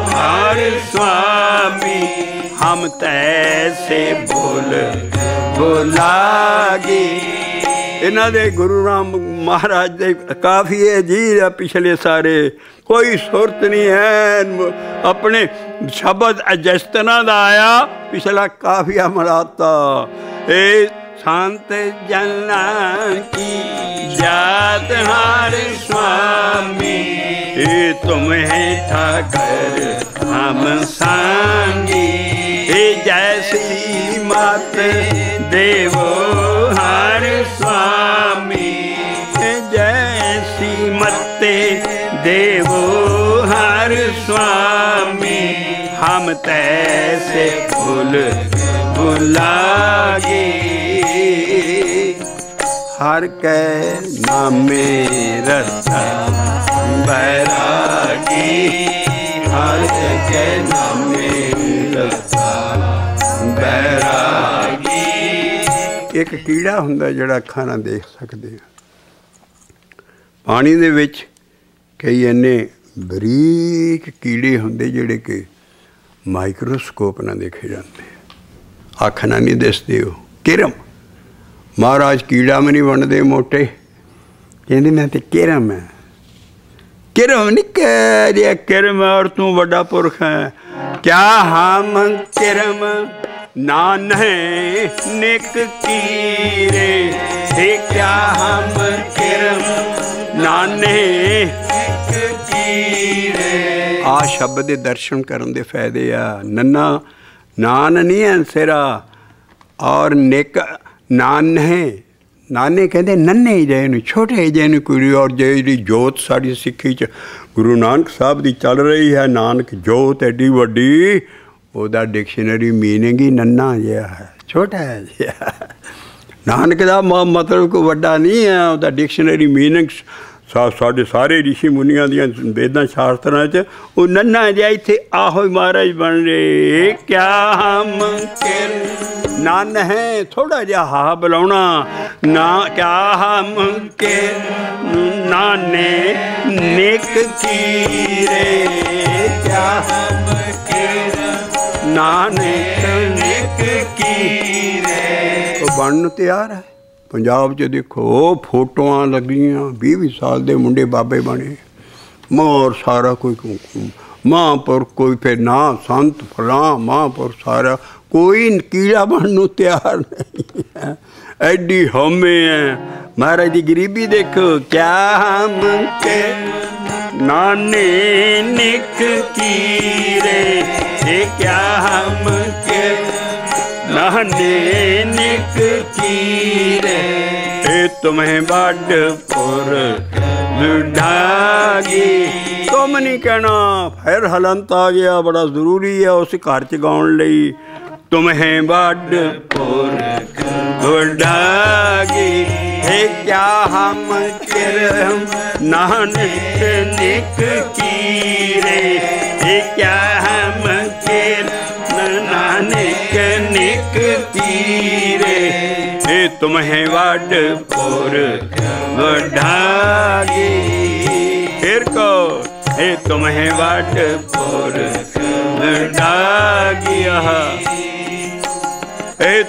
ਹਰਿ ਸੁਆਮੀ ਹਮ ਤੈਸੇ ਬੋਲ ਬੋਲਾਗੀ ਇਹਨਾਂ ਦੇ ਗੁਰੂ ਰਾਮ ਮਹਾਰਾਜ ਦੇ ਕਾਫੀਏ ਜੀ ਆ ਪਿਛਲੇ ਸਾਰੇ ਕੋਈ ਸੁਰਤ ਨਹੀਂ ਹੈ ਆਪਣੇ ਸ਼ਬਦ ਅਜਸਤਨਾ ਦਾ ਆਇਆ ਪਿਛਲਾ ਕਾਫੀਆ ਮਰਾਤਾ ਇਹ ਸ਼ਾਂਤ ਜਨਾ ਕੀ ਜਾਤ ਹਾਰ ਸੁਆਮੀ। ਇਹ ਤੁਮ ਹੈ ਠਾਕਰ ਹਮ ਸੰਗੀ। ਇਹ ਜੈਸੀ ਮਤ ਦੇਵੋ ਹਰ ਸੁਆਮੀ। ਜੈਸੀ ਮਤੇ ਦੇਵੋ ਹਰ ਸੁਆਮੀ। ਹਮ ਤੈਸੇ ਫੁੱਲ ਬੁਲਾਗੇ ਹਰ ਕੈ ਨਾਮੇ ਰਤਾ ਬੈਰਾਗੀ ਹਰ ਕੈ ਨਾਮੇ ਰਤਾ ਬੈਰਾਗੀ। ਇੱਕ ਕੀੜਾ ਹੁੰਦਾ ਜਿਹੜਾ ਅੱਖਾਂ ਨਾਲ ਦੇਖ ਸਕਦੇ ਆ। ਪਾਣੀ ਦੇ ਵਿੱਚ ਕਈ ਇੰਨੇ ਬਰੀਕ ਕੀੜੇ ਹੁੰਦੇ ਜਿਹੜੇ ਕਿ ਮਾਈਕਰੋਸਕੋਪ ਨਾਲ ਦੇਖੇ ਜਾਂਦੇ ਅੱਖ ਨਾਲ ਨਹੀਂ ਦਿਸਦੇ ਉਹ। ਕਿਰਮ। ਮਹਾਰਾਜ ਕੀੜਾ ਮਨੀ ਵੰਡਦੇ ਮੋਟੇ। ਕਹਿੰਦੇ ਮੈਂ ਤੇ ਕਿਹੜਾ ਮੈਂ ਕਿਰਮ ਨਿਕਰ ਇਹ ਕਿਰਮ ਔਰ ਤੂੰ ਵੱਡਾ ਪੁਰਖ ਹੈ ਕਿਆ ਹਮ ਕਿਰਮ ਨਾ ਨਹਿ ਨਿਕ ਕੀਰੇ। ਹੇ ਕਿਆ ਹਮ ਕਿਰਮ ਨਾ ਨਹਿ ਨਿਕ ਕੀਰੇ। ਆ ਸ਼ਬਦ ਦੇ ਦਰਸ਼ਨ ਕਰਨ ਦੇ ਫਾਇਦੇ ਆ। ਨੰਨਾ, ਨਾਨ ਨਹੀਂ ਹੈ ਸਿਰਾ। ਔਰ ਨਿਕ ਨਾਨੇ ਨਾਨੇ ਕਹਿੰਦੇ, ਨੰਨੇ ਜਿਹੇ ਨੂੰ, ਛੋਟੇ ਜਿਹੇ ਨੂੰ ਕੁੜੀ ਔਰ ਜਿਹੜੀ ਜੋਤ ਸਾਡੀ ਸਿੱਖੀ ਚ। ਗੁਰੂ ਨਾਨਕ ਸਾਹਿਬ ਦੀ ਚੱਲ ਰਹੀ ਹੈ, ਨਾਨਕ ਜੋਤ ਐਡੀ ਵੱਡੀ, ਉਹਦਾ ਡਿਕਸ਼ਨਰੀ ਮੀਨਿੰਗ ਹੀ ਨੰਨਾ ਜਿਹਾ ਹੈ, ਛੋਟਾ ਜਿਹਾ ਨਾਨਕ ਦਾ ਮਤਲਬ ਕੋ ਵੱਡਾ ਨਹੀਂ ਹੈ, ਉਹਦਾ ਡਿਕਸ਼ਨਰੀ ਮੀਨਿੰਗ ਸਾਡੇ ਸਾਰੇ ઋષਿ ਮੁਨੀਆਂ ਦੀਆਂ ਵੇਦਾਂ ਸ਼ਾਸਤਰਾਂ 'ਚ, ਉਹ ਨੰਨਾ ਜਿਹਾ ਇੱਥੇ ਆਹੋ ਹੀ ਮਹਾਰਾਜ ਬਣ ਰਹੇ। ਕਿਆ ਹਮ ਕਿਰ? ਨਨ ਹੈ ਥੋੜਾ ਜਿਹਾ ਹਾ ਬੁਲਾਉਣਾ। ਨਾ ਕਿਆ ਹਮ ਕੇ ਨਾਨੇ ਨੇਕ ਕੀਰੇ। ਕਿਆ ਹਮ ਕੇ ਨਾਨਕ ਕੀਰੇ। ਉਹ ਬਣਨ ਨੂੰ ਤਿਆਰ ਹੈ। ਪੰਜਾਬ 'ਚ ਦੇਖੋ, ਫੋਟੋਆਂ ਲੱਗੀਆਂ 20 20 ਸਾਲ ਦੇ ਮੁੰਡੇ ਬਾਬੇ ਬਣੇ। ਮੋਰ ਸਾਰਾ ਕੋਈ ਮਹਾਂਪੁਰ ਕੋਈ ਫਿਰ ਨਾ, ਸੰਤ, ਫਲਾ ਮਹਾਂਪੁਰ ਸਾਰਾ। ਕੋਈ ਕੀੜਾ ਬਣਨ ਨੂੰ ਤਿਆਰ ਨਹੀਂ ਐਡੀ ਹਉਮੈ ਹੈ। ਮਹਾਰਾਜ ਦੀ ਗਰੀਬੀ ਦੇਖੋ ਕਿਆ ਹਮ ਕੇ ਨਾਨੇ ਨਿਕ ਕੀਰੇ, ਇਹ ਕਿਆ ਹਮ ਕੇ ਨਾਨੇ ਨਿਕ ਕੀਰੇ ਇਹ ਤੁਮੇ ਵੱਡ ਲੁਢਾਗੀ ਤੁਮ ਨਹੀਂ ਕਹਿਣਾ, ਫਿਰ ਹਲੰਤ ਆ ਗਿਆ, ਬੜਾ ਜ਼ਰੂਰੀ ਹੈ ਉਸ ਘਰ ਚ ਗਾਉਣ ਲਈ। ਤੁਮੇ ਵੱਡ ਪੁਰ ਲੁਢਾਗੀ ਹੈ ਕਿਆ ਹਮ ਕਿਰਮ ਨਾਨਕ ਨਿਕ ਕੀਰੇ। ਇਹ ਕਿਆ ਹਮ ਕਿਰਮ ਨਾਨਕ ਨਿਕ ਕੀਰੇ ਇਹ ਤੁਮੇ ਵੱਡ ਪੁਰ ਵਢਾਗੀ ਫਿਰ ਕੋ ਇਹ ਤੁਮੇ ਵੱਡ ਪੁਰ ਵਢਾਗੀ ਆਹ। ਇਹ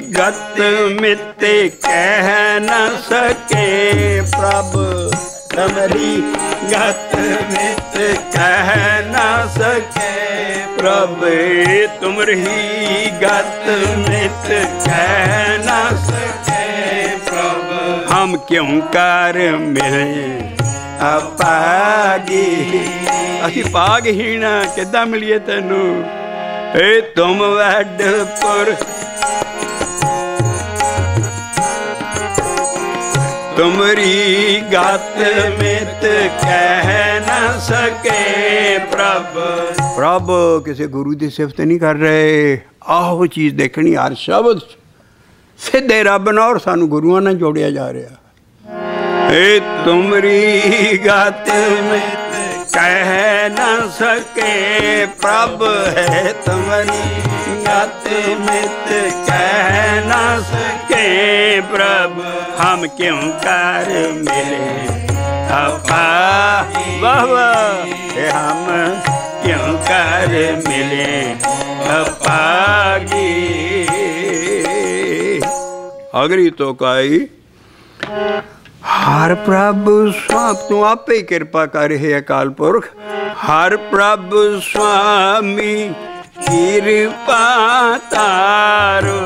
ਗਤ ਮਿਤੇ ਕਹਿ ਨ ਸਕੇ ਪ੍ਰਭ। ਤੁਮਰੀ ਗਤ ਮਿਤ ਕਹਿ ਨ ਸਕੇ। ਪ੍ਰਭ ਤੁਮਰੀ ਗਤ ਮਿਤ ਕਹਿ ਨ ਸਕੇ ਪ੍ਰਭ। ਹਮ ਕਿਉਂ ਕਰ ਮਿਲੇ ਅਪਾਗੀ? ਅਸੀਂ ਪਾਗਹੀਣ ਕਿੱਦਾਂ ਮਿਲੀਏ ਤੈਨੂੰ? ਏ ਤੁਮ ਵੱਡ ਪੁਰ ਤੁਮਰੀ ਗਤ ਮਿਤ ਕਹਿ ਨਾ ਸਕੇ ਪ੍ਰਭ। ਪ੍ਰਭ ਕਿਸੇ ਗੁਰੂ ਦੀ ਸਿਫਤ ਨਹੀਂ ਕਰ ਰਹੇ। ਆਹੋ ਚੀਜ਼ ਦੇਖਣੀ ਹਰ ਸ਼ਬਦ ਸਿੱਧੇ ਰੱਬ ਨਾਲ ਔਰ ਸਾਨੂੰ ਗੁਰੂਆਂ ਨਾਲ ਜੋੜਿਆ ਜਾ ਰਿਹਾ। ਏ ਤੁਮਰੀ ਗਤ ਮਿਤ ਕਹਿ ਨ ਸਕੇ ਪ੍ਰਭ ਹੈ ਤੁਮਰੀ ਗਤ ਮਿਤ ਕਹਿ ਨ ਸਕੇ ਪ੍ਰਭ ਹਮ ਕਿਉਂ ਕਰ ਮਿਲੇ ਆਪਾ ਵਾਹ ਵਾਹ ਹਮ ਕਿਉਂ ਕਰ ਮਿਲੇ ਅਪਾਗੀ ਅਗਰੀ ਤੋਂ ਕਾਈ ਹਰ ਪ੍ਰਭ ਸਵਾਪ ਤੂੰ ਆਪੇ ਹੀ ਕਿਰਪਾ ਕਰ ਹੈ ਅਕਾਲ ਪੁਰਖ। ਹਰ ਪ੍ਰਭ ਸੁਆਮੀ ਕਿਰਪਾ ਤਾਰੋ।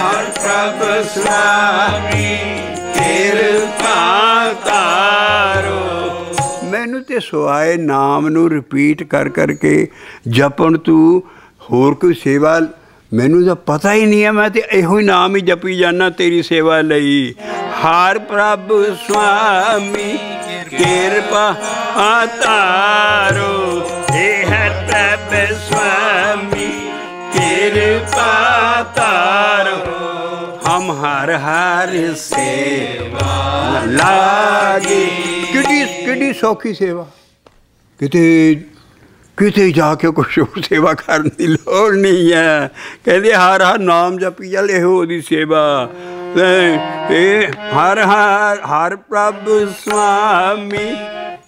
ਹਰ ਪ੍ਰਭ ਸੁਆਮੀ ਕਿਰਪਾ ਤਾਰੋ। ਮੈਨੂੰ ਤੇ ਸੁਆਏ ਨਾਮ ਨੂੰ ਰਿਪੀਟ ਕਰ ਕਰਕੇ ਜਪਣ ਤੂੰ ਹੋਰ ਕੋਈ ਸੇਵਾ ਮੈਨੂੰ ਤਾਂ ਪਤਾ ਹੀ ਨਹੀਂ ਹੈ ਮੈਂ ਤੇ ਇਹੋ ਹੀ ਨਾਮ ਹੀ ਜਪੀ ਜਾਣਾ ਤੇਰੀ ਸੇਵਾ ਲਈ। ਹਰ ਪ੍ਰਭ ਸੁਆਮੀ ਕਿਰਪਾ ਆਤਾਰੋ ਇਹ ਹੈ ਪ੍ਰਭ ਸੁਆਮੀ ਕਿਰਪਾ ਤਾਰੋ ਹਮ ਹਰ ਹਰ ਸੇਵਾ ਲਾਗੀ। ਕਿਹੜੀ ਕਿਹੜੀ ਸੌਖੀ ਸੇਵਾ? ਕਿਤੇ ਕਿਤੇ ਜਾ ਕੇ ਕੁਛ ਸੇਵਾ ਕਰਨ ਦੀ ਲੋੜ ਨਹੀਂ ਹੈ। ਕਹਿੰਦੇ ਹਰ ਹਰ ਨਾਮ ਜਪੀ ਚੱਲ ਇਹੋ ਉਹਦੀ ਸੇਵਾ। ਇਹ ਹਰ ਹਰ ਹਰ ਪ੍ਰਭ ਸੁਆਮੀ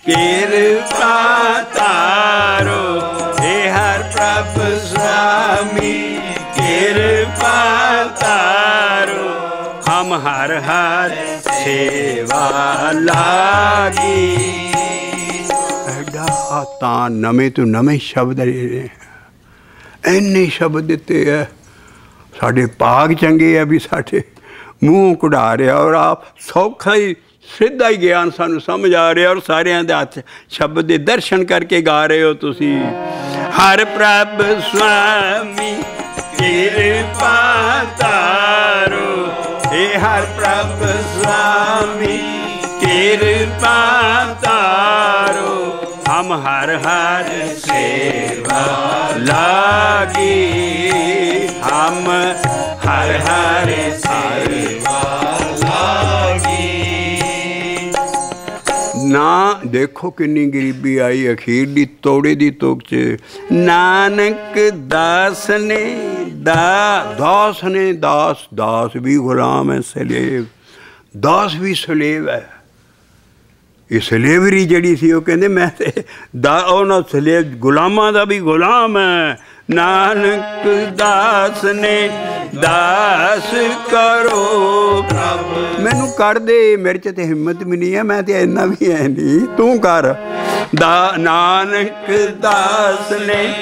ਕਿਰਪਾ ਤਾਰੋ ਇਹ ਹਰ ਪ੍ਰਭ ਸੁਆਮੀ ਕਿਰਪਾ ਤਾਰੋ ਹਮ ਹਰ ਹਰ ਸੇਵਾ ਲਾਗੀ। ਐਡਾ ਤਾਂ ਨਵੇਂ ਤੋਂ ਨਵੇਂ ਸ਼ਬਦ ਇੰਨੇ ਸ਼ਬਦ ਦਿੱਤੇ ਐ। ਸਾਡੇ ਭਾਗ ਚੰਗੇ ਆ ਵੀ ਸਾਡੇ ਮੂੰਹ ਕਢਾ ਰਿਹਾ ਔਰ ਆਪ ਸੌਖਾ ਹੀ ਸਿੱਧਾ ਹੀ ਗਿਆਨ ਸਾਨੂੰ ਸਮਝ ਆ ਰਿਹਾ ਔਰ ਸਾਰਿਆਂ ਦੇ ਹੱਥ ਸ਼ਬਦ ਦੇ ਦਰਸ਼ਨ ਕਰਕੇ ਗਾ ਰਹੇ ਹੋ ਤੁਸੀਂ। ਹਰ ਪ੍ਰਭ ਸੁਆਮੀ ਕਿਰਪਾ ਤਾਰੋ ਇਹ ਹਰ ਪ੍ਰਭ ਸੁਆਮੀ ਕਿਰਪਾ ਹਰ ਹਰ ਸੇਵਾ ਲਾਗੀ। ਹਮ ਹਰ ਹਰ ਸੇਵਾ ਲਾਗੀ। ਨਾ ਦੇਖੋ ਕਿੰਨੀ ਗਰੀਬੀ ਆਈ ਅਖੀਰ ਦੀ ਤੋੜੇ ਦੀ ਤੋਕ ਚ। ਨਾਨਕ ਦਾਸ ਨੇ ਦਾ, ਦਾਸ ਨੇ ਦਾਸ ਦਾਸ ਵੀ ਗੁਲਾਮ ਹੈ ਸਲੇਵ। ਦਾਸ ਵੀ ਸਲੇਵ ਹੈ। ਇਹ ਸਲੇਵਰੀ ਜਿਹੜੀ ਸੀ ਉਹ ਕਹਿੰਦੇ ਮੈਂ ਤੇ ਦਾ ਉਹਨਾਂ ਸਲੇਵ ਗੁਲਾਮਾਂ ਦਾ ਵੀ ਗੁਲਾਮ ਹੈ ਨਾਨਕ ਦਾਸ ਨੇ ਦਾਸ ਕਰੋ। ਪ੍ਰਭ ਮੈਨੂੰ ਕਰ ਦੇ, ਮੇਰੇ ਚ ਤੇ ਹਿੰਮਤ ਵੀ ਨਹੀਂ ਹੈ ਮੈਂ ਤੇ ਇੰਨਾ ਵੀ ਹੈ ਨਹੀਂ। ਤੂੰ ਕਰ। ਦਾ ਨਾਨਕ ਦਾਸ ਨੇ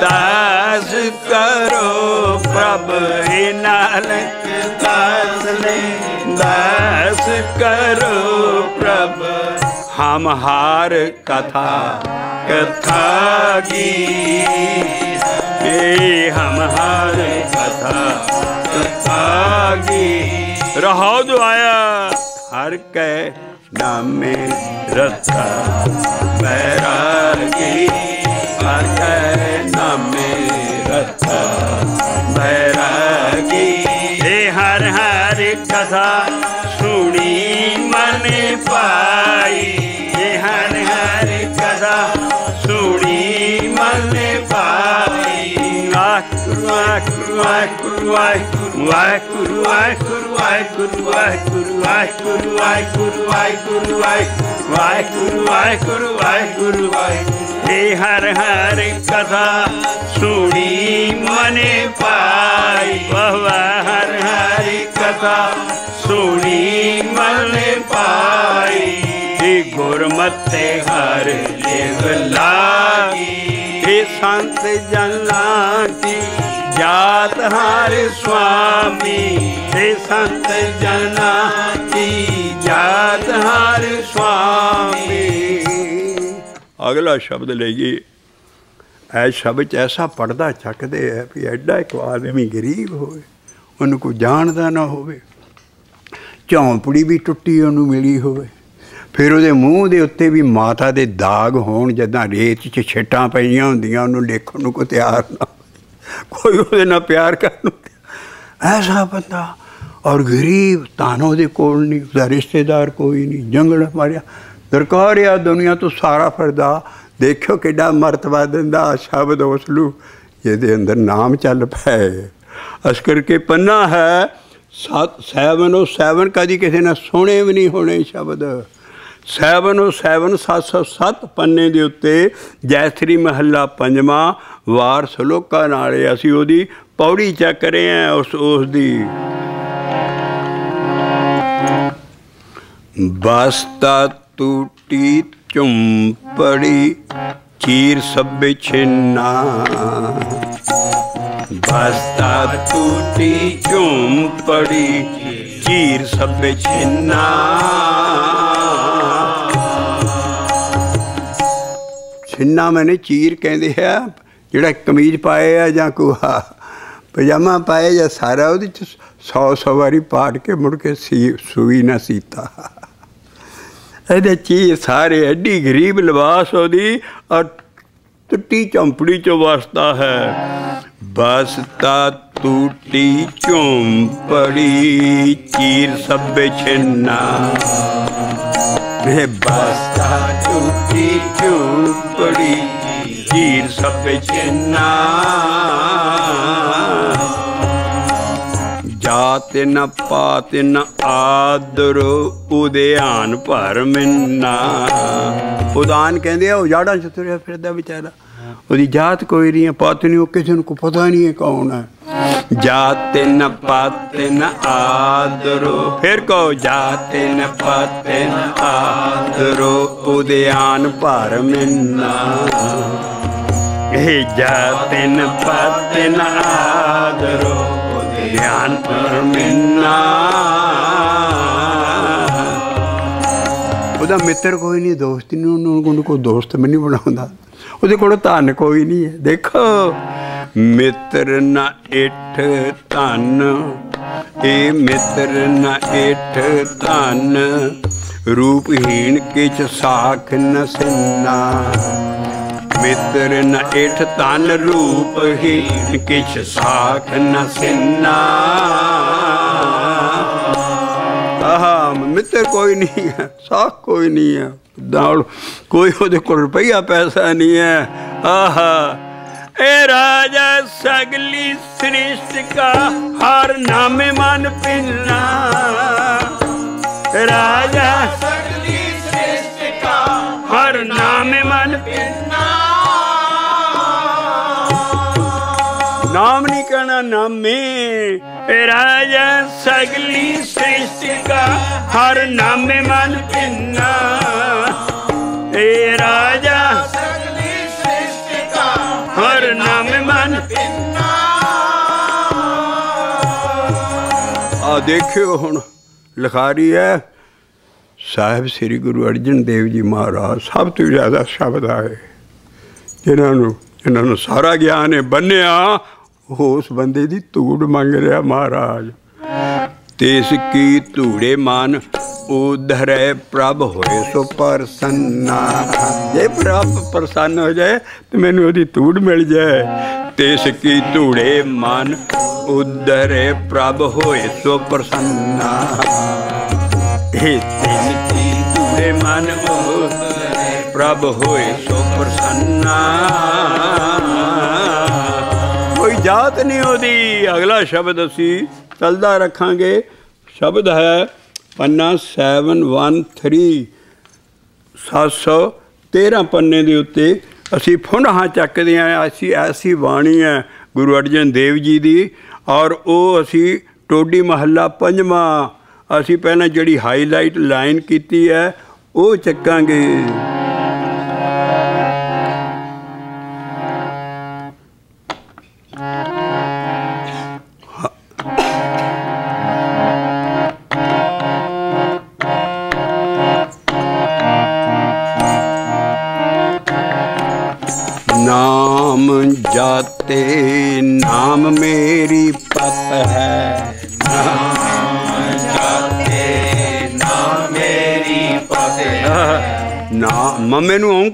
ਦਾਸ ਕਰੋ। ਪ੍ਰਭ ਇਹ ਨਾਨਕ ਦਾਸ ਨੇ ਦਾਸ ਕਰੋ। ਪ੍ਰਭ हमार कथा कथा की बे हमार कथा कथा की रहो दुआया हर कै नामे रथा बैरागी हर कै नामे रथा बैरागी हे हर हर कथा सुनी मन पाई ਸੁਣੀ ਮਨ ਪਾਈ ਵਾਹਿਗੁਰੂ ਵਾਹਿਗੁਰੂ ਵਾਹਿਗੁਰੂ ਵਾਹਿਗੁਰੂ ਵਾਹਿਗੁਰੂ ਵਾਹਿਗੁਰੂ ਵਾਹਿਗੁਰੂ ਵਾਹਿਗੁਰੂ ਵਾਹਿਗੁਰੂ ਵਾਹਿਗੁਰੂ ਵਾਹਿਗੁਰੂ ਵਾਹਿਗੁਰੂ ਵਾਹਿਗੁਰੂ ਵਾਹਿਗੁਰੂ ਏ ਹਰ ਹਰ ਕਥਾ ਸੁਣੀ ਮਨੇ ਪਾਈ ਵਾਹ ਵਾਹ ਹਰ ਹਰ ਕਥਾ ਸੁਣੀ ਗੁਰਮਤਿ ਹਰ ਲਿਵ ਲਾਗੀ। ਏ ਸੰਤ ਜਨਾਂ ਕੀ ਜਾਤ ਹਰ ਸੁਆਮੀ। ਏ ਸੰਤ ਜਨਾਂ ਕੀ ਜਾਤ ਹਰ ਸੁਆਮੀ। ਅਗਲਾ ਸ਼ਬਦ ਲਈਏ। ਐ ਸ਼ਬਦ ਐਸਾ ਪੜਦਾ ਚੱਕਦੇ ਹੈ ਵੀ ਐਡਾ ਇੱਕ ਆਦਮੀ ਗਰੀਬ ਹੋਵੇ, ਉਹਨੂੰ ਕੋਈ ਜਾਣਦਾ ਨਾ ਹੋਵੇ। ਝੌਂਪੜੀ ਵੀ ਟੁੱਟੀ, ਉਹਨੂੰ ਮਿਲੀ ਹੋਵੇ। ਫਿਰ ਉਹਦੇ ਮੂੰਹ ਦੇ ਉੱਤੇ ਵੀ ਮਾਤਾ ਦੇ ਦਾਗ ਹੋਣ ਜਦਾਂ ਰੇਤ 'ਚ ਛਿੱਟਾਂ ਪਈਆਂ ਹੁੰਦੀਆਂ, ਉਹਨੂੰ ਦੇਖਣ ਨੂੰ ਕੋਈ ਤਿਆਰ ਨਾ ਕੋਈ ਉਹਦੇ ਨਾਲ ਪਿਆਰ ਕਰਨ ਨੂੰ ਐਸਾ ਬੰਦਾ, ਔਰ ਗਰੀਬ ਤਾਨੋ ਉਹਦੇ ਕੋਲ ਨਹੀਂ, ਉਹਦਾ ਰਿਸ਼ਤੇਦਾਰ ਕੋਈ ਨਹੀਂ, ਜੰਗਲ ਮਾਰਿਆ। ਦਰਕਾਰ ਆ ਦੁਨੀਆ ਤੋਂ ਸਾਰਾ ਫਰਦਾ। ਦੇਖਿਓ ਕਿੱਡਾ ਮਰਤਬਾ ਦਿੰਦਾ, ਸ਼ਬਦ ਉਸ ਨੂੰ ਜਿਹਦੇ ਅੰਦਰ ਨਾਮ ਚੱਲ ਪਏ। ਅਸ ਕਰਕੇ ਪੰਨਾ ਹੈ 707 ਕਦੀ ਕਿਸੇ ਨਾਲ ਸੁਣੇ ਵੀ ਨਹੀਂ ਹੋਣੇ ਸ਼ਬਦ। 707 707 ਪੰਨੇ ਦੇ ਉੱਤੇ ਜੈਸਰੀ ਮਹੱਲਾ ਪੰਜਵਾਂ ਵਾਰ ਸਲੋਕਾ ਨਾਲ ਅਸੀਂ ਉਹਦੀ ਪੌੜੀ ਚੱਕ ਰਹੇ ਆ ਉਸ ਉਸ ਦੀ ਬਸਤਾ ਟੂਟੀ ਝੁੰਪੜੀ ਚੀਰ ਸਭੇ ਛਿੰਨਾ। ਬਸਤਾ ਟੂਟੀ ਝੁੰਪੜੀ ਚੀਰ ਸਭੇ ਛਿੰਨਾ। ਛਿੰਨਾ ਮੈਨੇ ਚੀਰ ਕਹਿੰਦੇ ਆ, ਜਿਹੜਾ ਕਮੀਜ਼ ਪਾਏ ਆ ਜਾਂ ਕੋਹਾ, ਪਜਾਮਾ ਪਾਏ ਜਾਂ ਸਾਰਾ, ਉਹਦੇ ਚ 100 100 ਵਾਰੀ ਪਾੜ ਕੇ ਮੁੜ ਕੇ ਸੀ, ਸੂਈ ਨਾ ਸੀਤਾ। ਇਹਦੇ ਚੀ ਸਾਰੇ ਐਡੀ ਗਰੀਬ ਲਿਬਾਸ ਉਹਦੀ, ਔਰ ਟੁੱਟੀ ਚੰਪੜੀ ਚ ਵਸਦਾ ਹੈ। ਬਸਤਾ ਟੂਟੀ ਝੁੰਪੜੀ, ਚੀਰ ਸਭੇ ਛਿੰਨਾ। ਵੇ ਬਸਤਾ ਟੂਟੀ ਝੁੰਪੜੀ ਚੀਰ ਸਭੇ ਜਾਤ ਨ ਪਾਤ ਨ ਆਦਰ ਉਦਿਆਨ ਭਰ ਮਿੰਨਾ। ਉਦਾਨ ਕਹਿੰਦੇ ਆ, ਉਹ ਜਾੜਾ ਚ ਤੁਰਿਆ ਫਿਰਦਾ ਵਿਚਾਰਾ। ਉਹਦੀ ਜਾਤ ਕੋਈ ਨਹੀਂ ਹੈ, ਪਾਤ ਨਹੀਂ, ਉਹ ਕਿਸੇ ਨੂੰ ਪਤਾ ਨਹੀਂ ਹੈ ਕੌਣ ਹੈ। ਜਾਤ ਨ ਪਾਤ ਨ ਆਦਰੋ। ਫਿਰ ਕਹੋ, ਜਾਤ ਨ ਪਾਤ ਨ ਆਦਰੋ ਉਦਿਆਨ ਭਰ ਮਿੰਨਾ। ਇਹ ਜਾਤ ਨ ਪਾਤ ਨ ਆਦਰੋ ਉਦਿਆਨ ਭਰ ਮਿੰਨਾ। ਉਹਦਾ ਮਿੱਤਰ ਕੋਈ ਨਹੀਂ, ਦੋਸਤ ਨਹੀਂ, ਉਹਨੂੰ ਕੋਈ ਦੋਸਤ ਵੀ ਨਹੀਂ ਬਣਾਉਂਦਾ। ਉਹਦੇ ਕੋਲ ਧਨ ਕੋਈ ਨਹੀਂ ਹੈ। ਦੇਖੋ, ਮਿੱਤਰ ਨਾ ਇਠ ਧਨ ਏ ਮਿੱਤਰ ਨਾ ਇਠ ਧਨ, ਰੂਪਹੀਣ ਕਿਛ ਸਾਖ ਨ ਸਿੰਨਾ। ਮਿੱਤਰ ਨ ਇਠ ਧਨ, ਰੂਪਹੀਣ ਕਿਛ ਸਾਖ ਨ ਸਿੰਨਾ। ਆਹਾ ਕੋਈ ਨਹੀਂ ਹੈ ਸਾਖ ਕੋਈ ਨਹੀਂ ਹੈ। ਦਾਲ ਕੋਈ ਉਹਦੇ ਕੋਲ ਰੁਪਈਆ ਪੈਸਾ ਨਹੀਂ ਹੈ। ਆਹਾ ਏ ਰਾਜਾ ਸਗਲੀ ਸ੍ਰਿਸ਼ਟ ਕਾ ਹਰ ਨਾਮੇ ਮਨ ਪਿੰਨਾ। ਰਾਜਾ ਸਗਲੀ ਸ੍ਰਿਸ਼ਟ ਕਾ ਹਰ ਨਾਮੇ ਮਨ ਪਿੰਨਾ। ਨਾਮ ਨਹੀਂ ਕਹਿਣਾ, ਨਾਮੇ। ਰਾਜਾ ਸਗਲੀ ਸ੍ਰਿਸ਼ਟੀ ਦਾ ਹਰ ਨਾਮੇ ਮਨ ਪਿੰਨਾ। ਏ ਰਾਜਾ ਸਗਲੀ ਸ੍ਰਿਸ਼ਟੀ ਦਾ ਹਰ ਨਾਮੇ ਮਨ ਪਿੰਨਾ। ਆ ਦੇਖਿਓ ਹੁਣ, ਲਿਖਾਰੀ ਹੈ। ਸਾਹਿਬ ਸ੍ਰੀ ਗੁਰੂ ਅਰਜਨ ਦੇਵ ਜੀ ਮਹਾਰਾਜ, ਸਭ ਤੋਂ ਜ਼ਿਆਦਾ ਸ਼ਬਦ ਆਏ। ਜਿਨ੍ਹਾਂ ਨੂੰ ਇਹਨਾਂ ਨੂੰ ਸਾਰਾ ਗਿਆਨ ਹੈ ਬੰਨਿਆ ਉਸ ਬੰਦੇ ਦੀ ਧੂੜ ਮੰਗ ਰਿਹਾ ਮਹਾਰਾਜ। ਤਿਸ ਕੀ ਧੂੜੇ ਮਾਨ, ਉਧਰੇ ਪ੍ਰਭ ਹੋਏ ਸੋ ਪ੍ਰਸੰਨਾ। ਜੇ ਪ੍ਰਭ ਪ੍ਰਸੰਨ ਹੋ ਜਾਏ, ਤੇ ਮੈਨੂੰ ਉਹਦੀ ਧੂੜ ਮਿਲ ਜਾਏ। ਤਿਸ ਕੀ ਧੂੜੇ ਮਾਨ, ਉਧਰੇ ਪ੍ਰਭ ਹੋਏ ਸੋ ਪ੍ਰਸੰਨਾ। ਹੇ ਤਿਸ ਕੀ ਧੂੜੇ ਮਾਨ, ਉਧਰੇ ਪ੍ਰਭ ਹੋਏ ਸੋ ਪ੍ਰਸੰਨਾ। ਜਾਤ ਨਹੀਂ ਉਹਦੀ। ਅਗਲਾ ਸ਼ਬਦ ਅਸੀਂ ਚੱਲਦਾ ਰੱਖਾਂਗੇ। ਸ਼ਬਦ ਹੈ ਪੰਨਾ 713 713 ਪੰਨੇ ਦੇ ਉੱਤੇ। ਅਸੀਂ ਫੁਨਹਾ ਚੱਕਦੇ ਆਂ ਅਸੀਂ ਐਸੀ ਬਾਣੀ ਹੈ ਗੁਰੂ ਅਰਜਨ ਦੇਵ ਜੀ ਦੀ ਔਰ ਉਹ ਅਸੀਂ ਟੋਡੀ ਮਹੱਲਾ ਪੰਜਵਾਂ। ਅਸੀਂ ਪਹਿਲਾਂ ਜਿਹੜੀ ਹਾਈਲਾਈਟ ਲਾਈਨ ਕੀਤੀ ਹੈ, ਉਹ ਚੱਕਾਂਗੇ।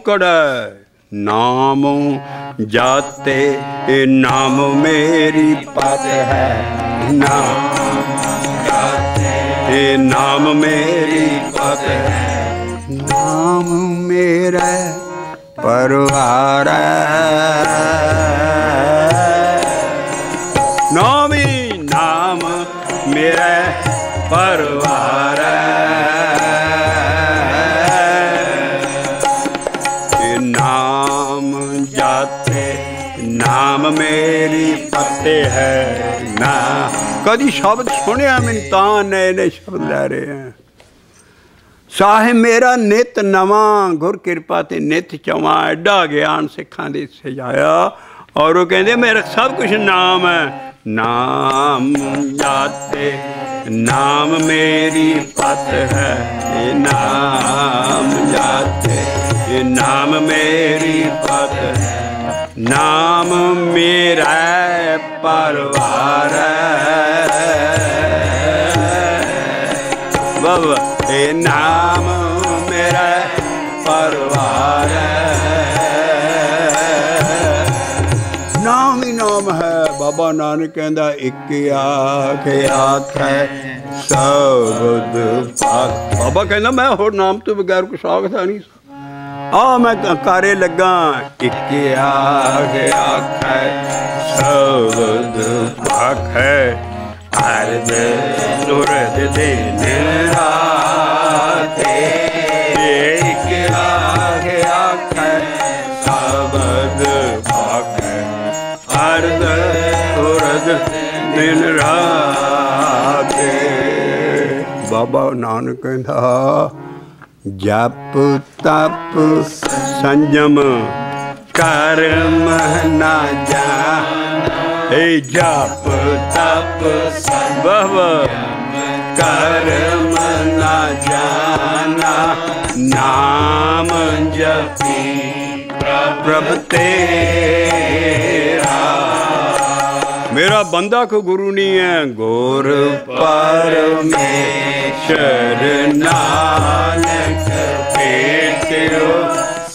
ਮਮੇ ਨਾਮ ਜਾਤੇ ਇਹ ਨਾਮ ਮੇਰੀ ਪਤ ਹੈ। ਨਾਮ ਜਾਤੇ ਇਹ ਨਾਮ ਮੇਰੀ ਪਤ ਹੈ। ਨਾਮ ਮੇਰਾ ਪਰਵਾਰ। ਨਾਮੀ ਹੈ ਨਾ। ਕਦੀ ਸ਼ਬਦ ਸੁਣਿਆ ਮੈਂ ਤਾਂ ਨਏ ਨਏ ਸ਼ਬਦ ਲੈ ਰਹੇ ਹਾਂ ਸਾਹਿਬ ਮੇਰਾ ਨਿਤ ਨਵਾਂ, ਗੁਰ ਕਿਰਪਾ ਤੇ ਨਿਤ ਚਵਾਂ, ਐਡਾ ਗਿਆਨ ਸਿੱਖਾਂ ਦੇ ਸਜਾਇਆ। ਔਰ ਉਹ ਕਹਿੰਦੇ, ਮੇਰਾ ਸਭ ਕੁਝ ਨਾਮ ਹੈ। ਨਾਮ ਜਾਤੇ, ਨਾਮ ਮੇਰੀ ਪਤ ਹੈ। ਇਹ ਨਾਮ ਜਾਤੇ, ਇਹ ਨਾਮ ਮੇਰੀ ਪਤ ਹੈ। ਨਾਮ ਮੇਰਾ ਪਰਵਾਰ ਹੈ। ਇਹ ਨਾਮ ਮੇਰਾ ਪਰਵਾਰ ਨਾਮ ਹੀ ਨਾਮ ਹੈ, ਬਾਬਾ ਨਾਨਕ ਕਹਿੰਦਾ, ਇੱਕ ਆਖ ਆਖੈ ਸਬਦ ਪਾਕ ਬਾਬਾ ਕਹਿੰਦਾ, ਮੈਂ ਹੋਰ ਨਾਮ ਤੋਂ ਬਗੈਰ ਕੁਛ ਆਖਦਾ ਨਹੀਂ। ਆ ਮੈਂ ਕ- ਕਾਰੇ ਲੱਗਾ, ਇੱਕ ਆਖ ਆਖੈ, ਸਬਦ ਪਾਖੈ ਅਰਦ ਸੁਰਦ ਦੇ ਨਿਰਾਤੇ ਇੱਕ ਆਖ ਆਖੈ, ਸਬਦ ਆਖੈ। ਅਰਦ ਸੁਰਦ ਦਿਨ ਰਾਤੇ ਬਾਬਾ ਨਾਨਕ ਕਹਿੰਦਾ ਜਪ ਤਪ ਸੰਜਮ ਕਰਮ ਨਾ ਜਾ ਏ ਜਪ ਤਪ ਸੰਭਵ ਕਰਮ ਨਾ ਜਾਣਾ। ਨਾਮ ਜਪੀ ਪ੍ਰਭ ਤੇਰਾ। ਮੇਰਾ ਬੰਦਾ ਕੋ ਗੁਰੂ ਨਹੀਂ ਹੈ ਗੁਰ ਪਰਮੇਸ਼ਰ ਨਾਨਕ ਭੇਟਿਓ,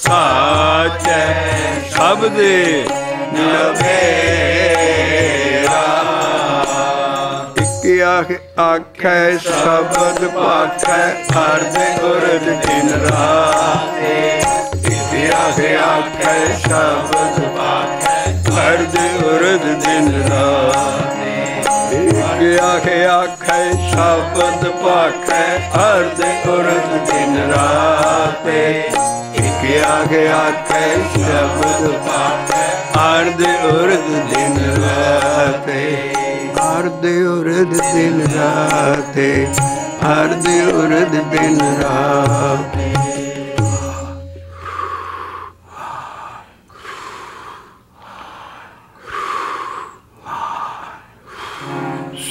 ਸਾਚ ਸ਼ਬਦ ਨਵੇਰਾ ਇੱਕ ਆਖ ਆਖੈ, ਸ਼ਬਦ ਪਾਖੈ, ਅਰਧ ਗੁਰਦ ਦਿਨ ਇੱਕ ਆਖ ਆਖੈ, ਸ਼ਬਦ ਪਾਖੈ। ਅਰਧ ਉਰਦ ਦਿਨ ਰਾਤੇ। ਇੱਕ ਆਖ ਆਖੈ ਸ਼ਬਦ ਪਾਖੈ ਹਰਦੇ ਗੁਰਦ ਦਿਨ ਰਾਤੇ। ਇੱਕ ਆਖੇ ਆਖੈ ਸ਼ਬਦ ਪਾਖੈ ਅਰਧ ਉਰਦ ਦਿਨ ਰਾਤੇ। ਅਰਧ ਉਰਦ ਦਿਨ ਰਾਤੇ। ਹਰਦੇ ਉਰਦ ਦਿਨ ਰਾਤੇ।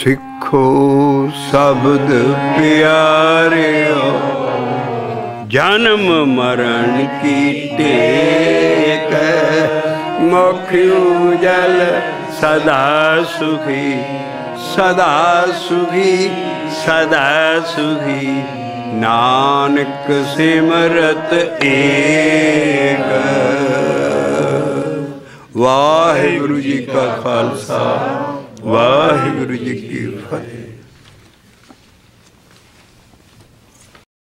ਸਿੱਖੋ ਸ਼ਬਦ ਪਿਆਰਿਓ। ਜਨਮ ਮਰਨ ਕੀ ਟੇਕ ਮੁਖ ਜਲ ਸਦਾ ਸੁਖੀ ਸਦਾ ਸੁਖੀ ਸਦਾ ਸੁਖੀ। ਨਾਨਕ ਸਿਮਰਤ ਏਕ। ਵਾਹਿਗੁਰੂ ਜੀ ਕਾ ਖਾਲਸਾ। ਵਾਹਿਗੁਰੂ ਜੀ ਕੀ ਫਤਿਹ।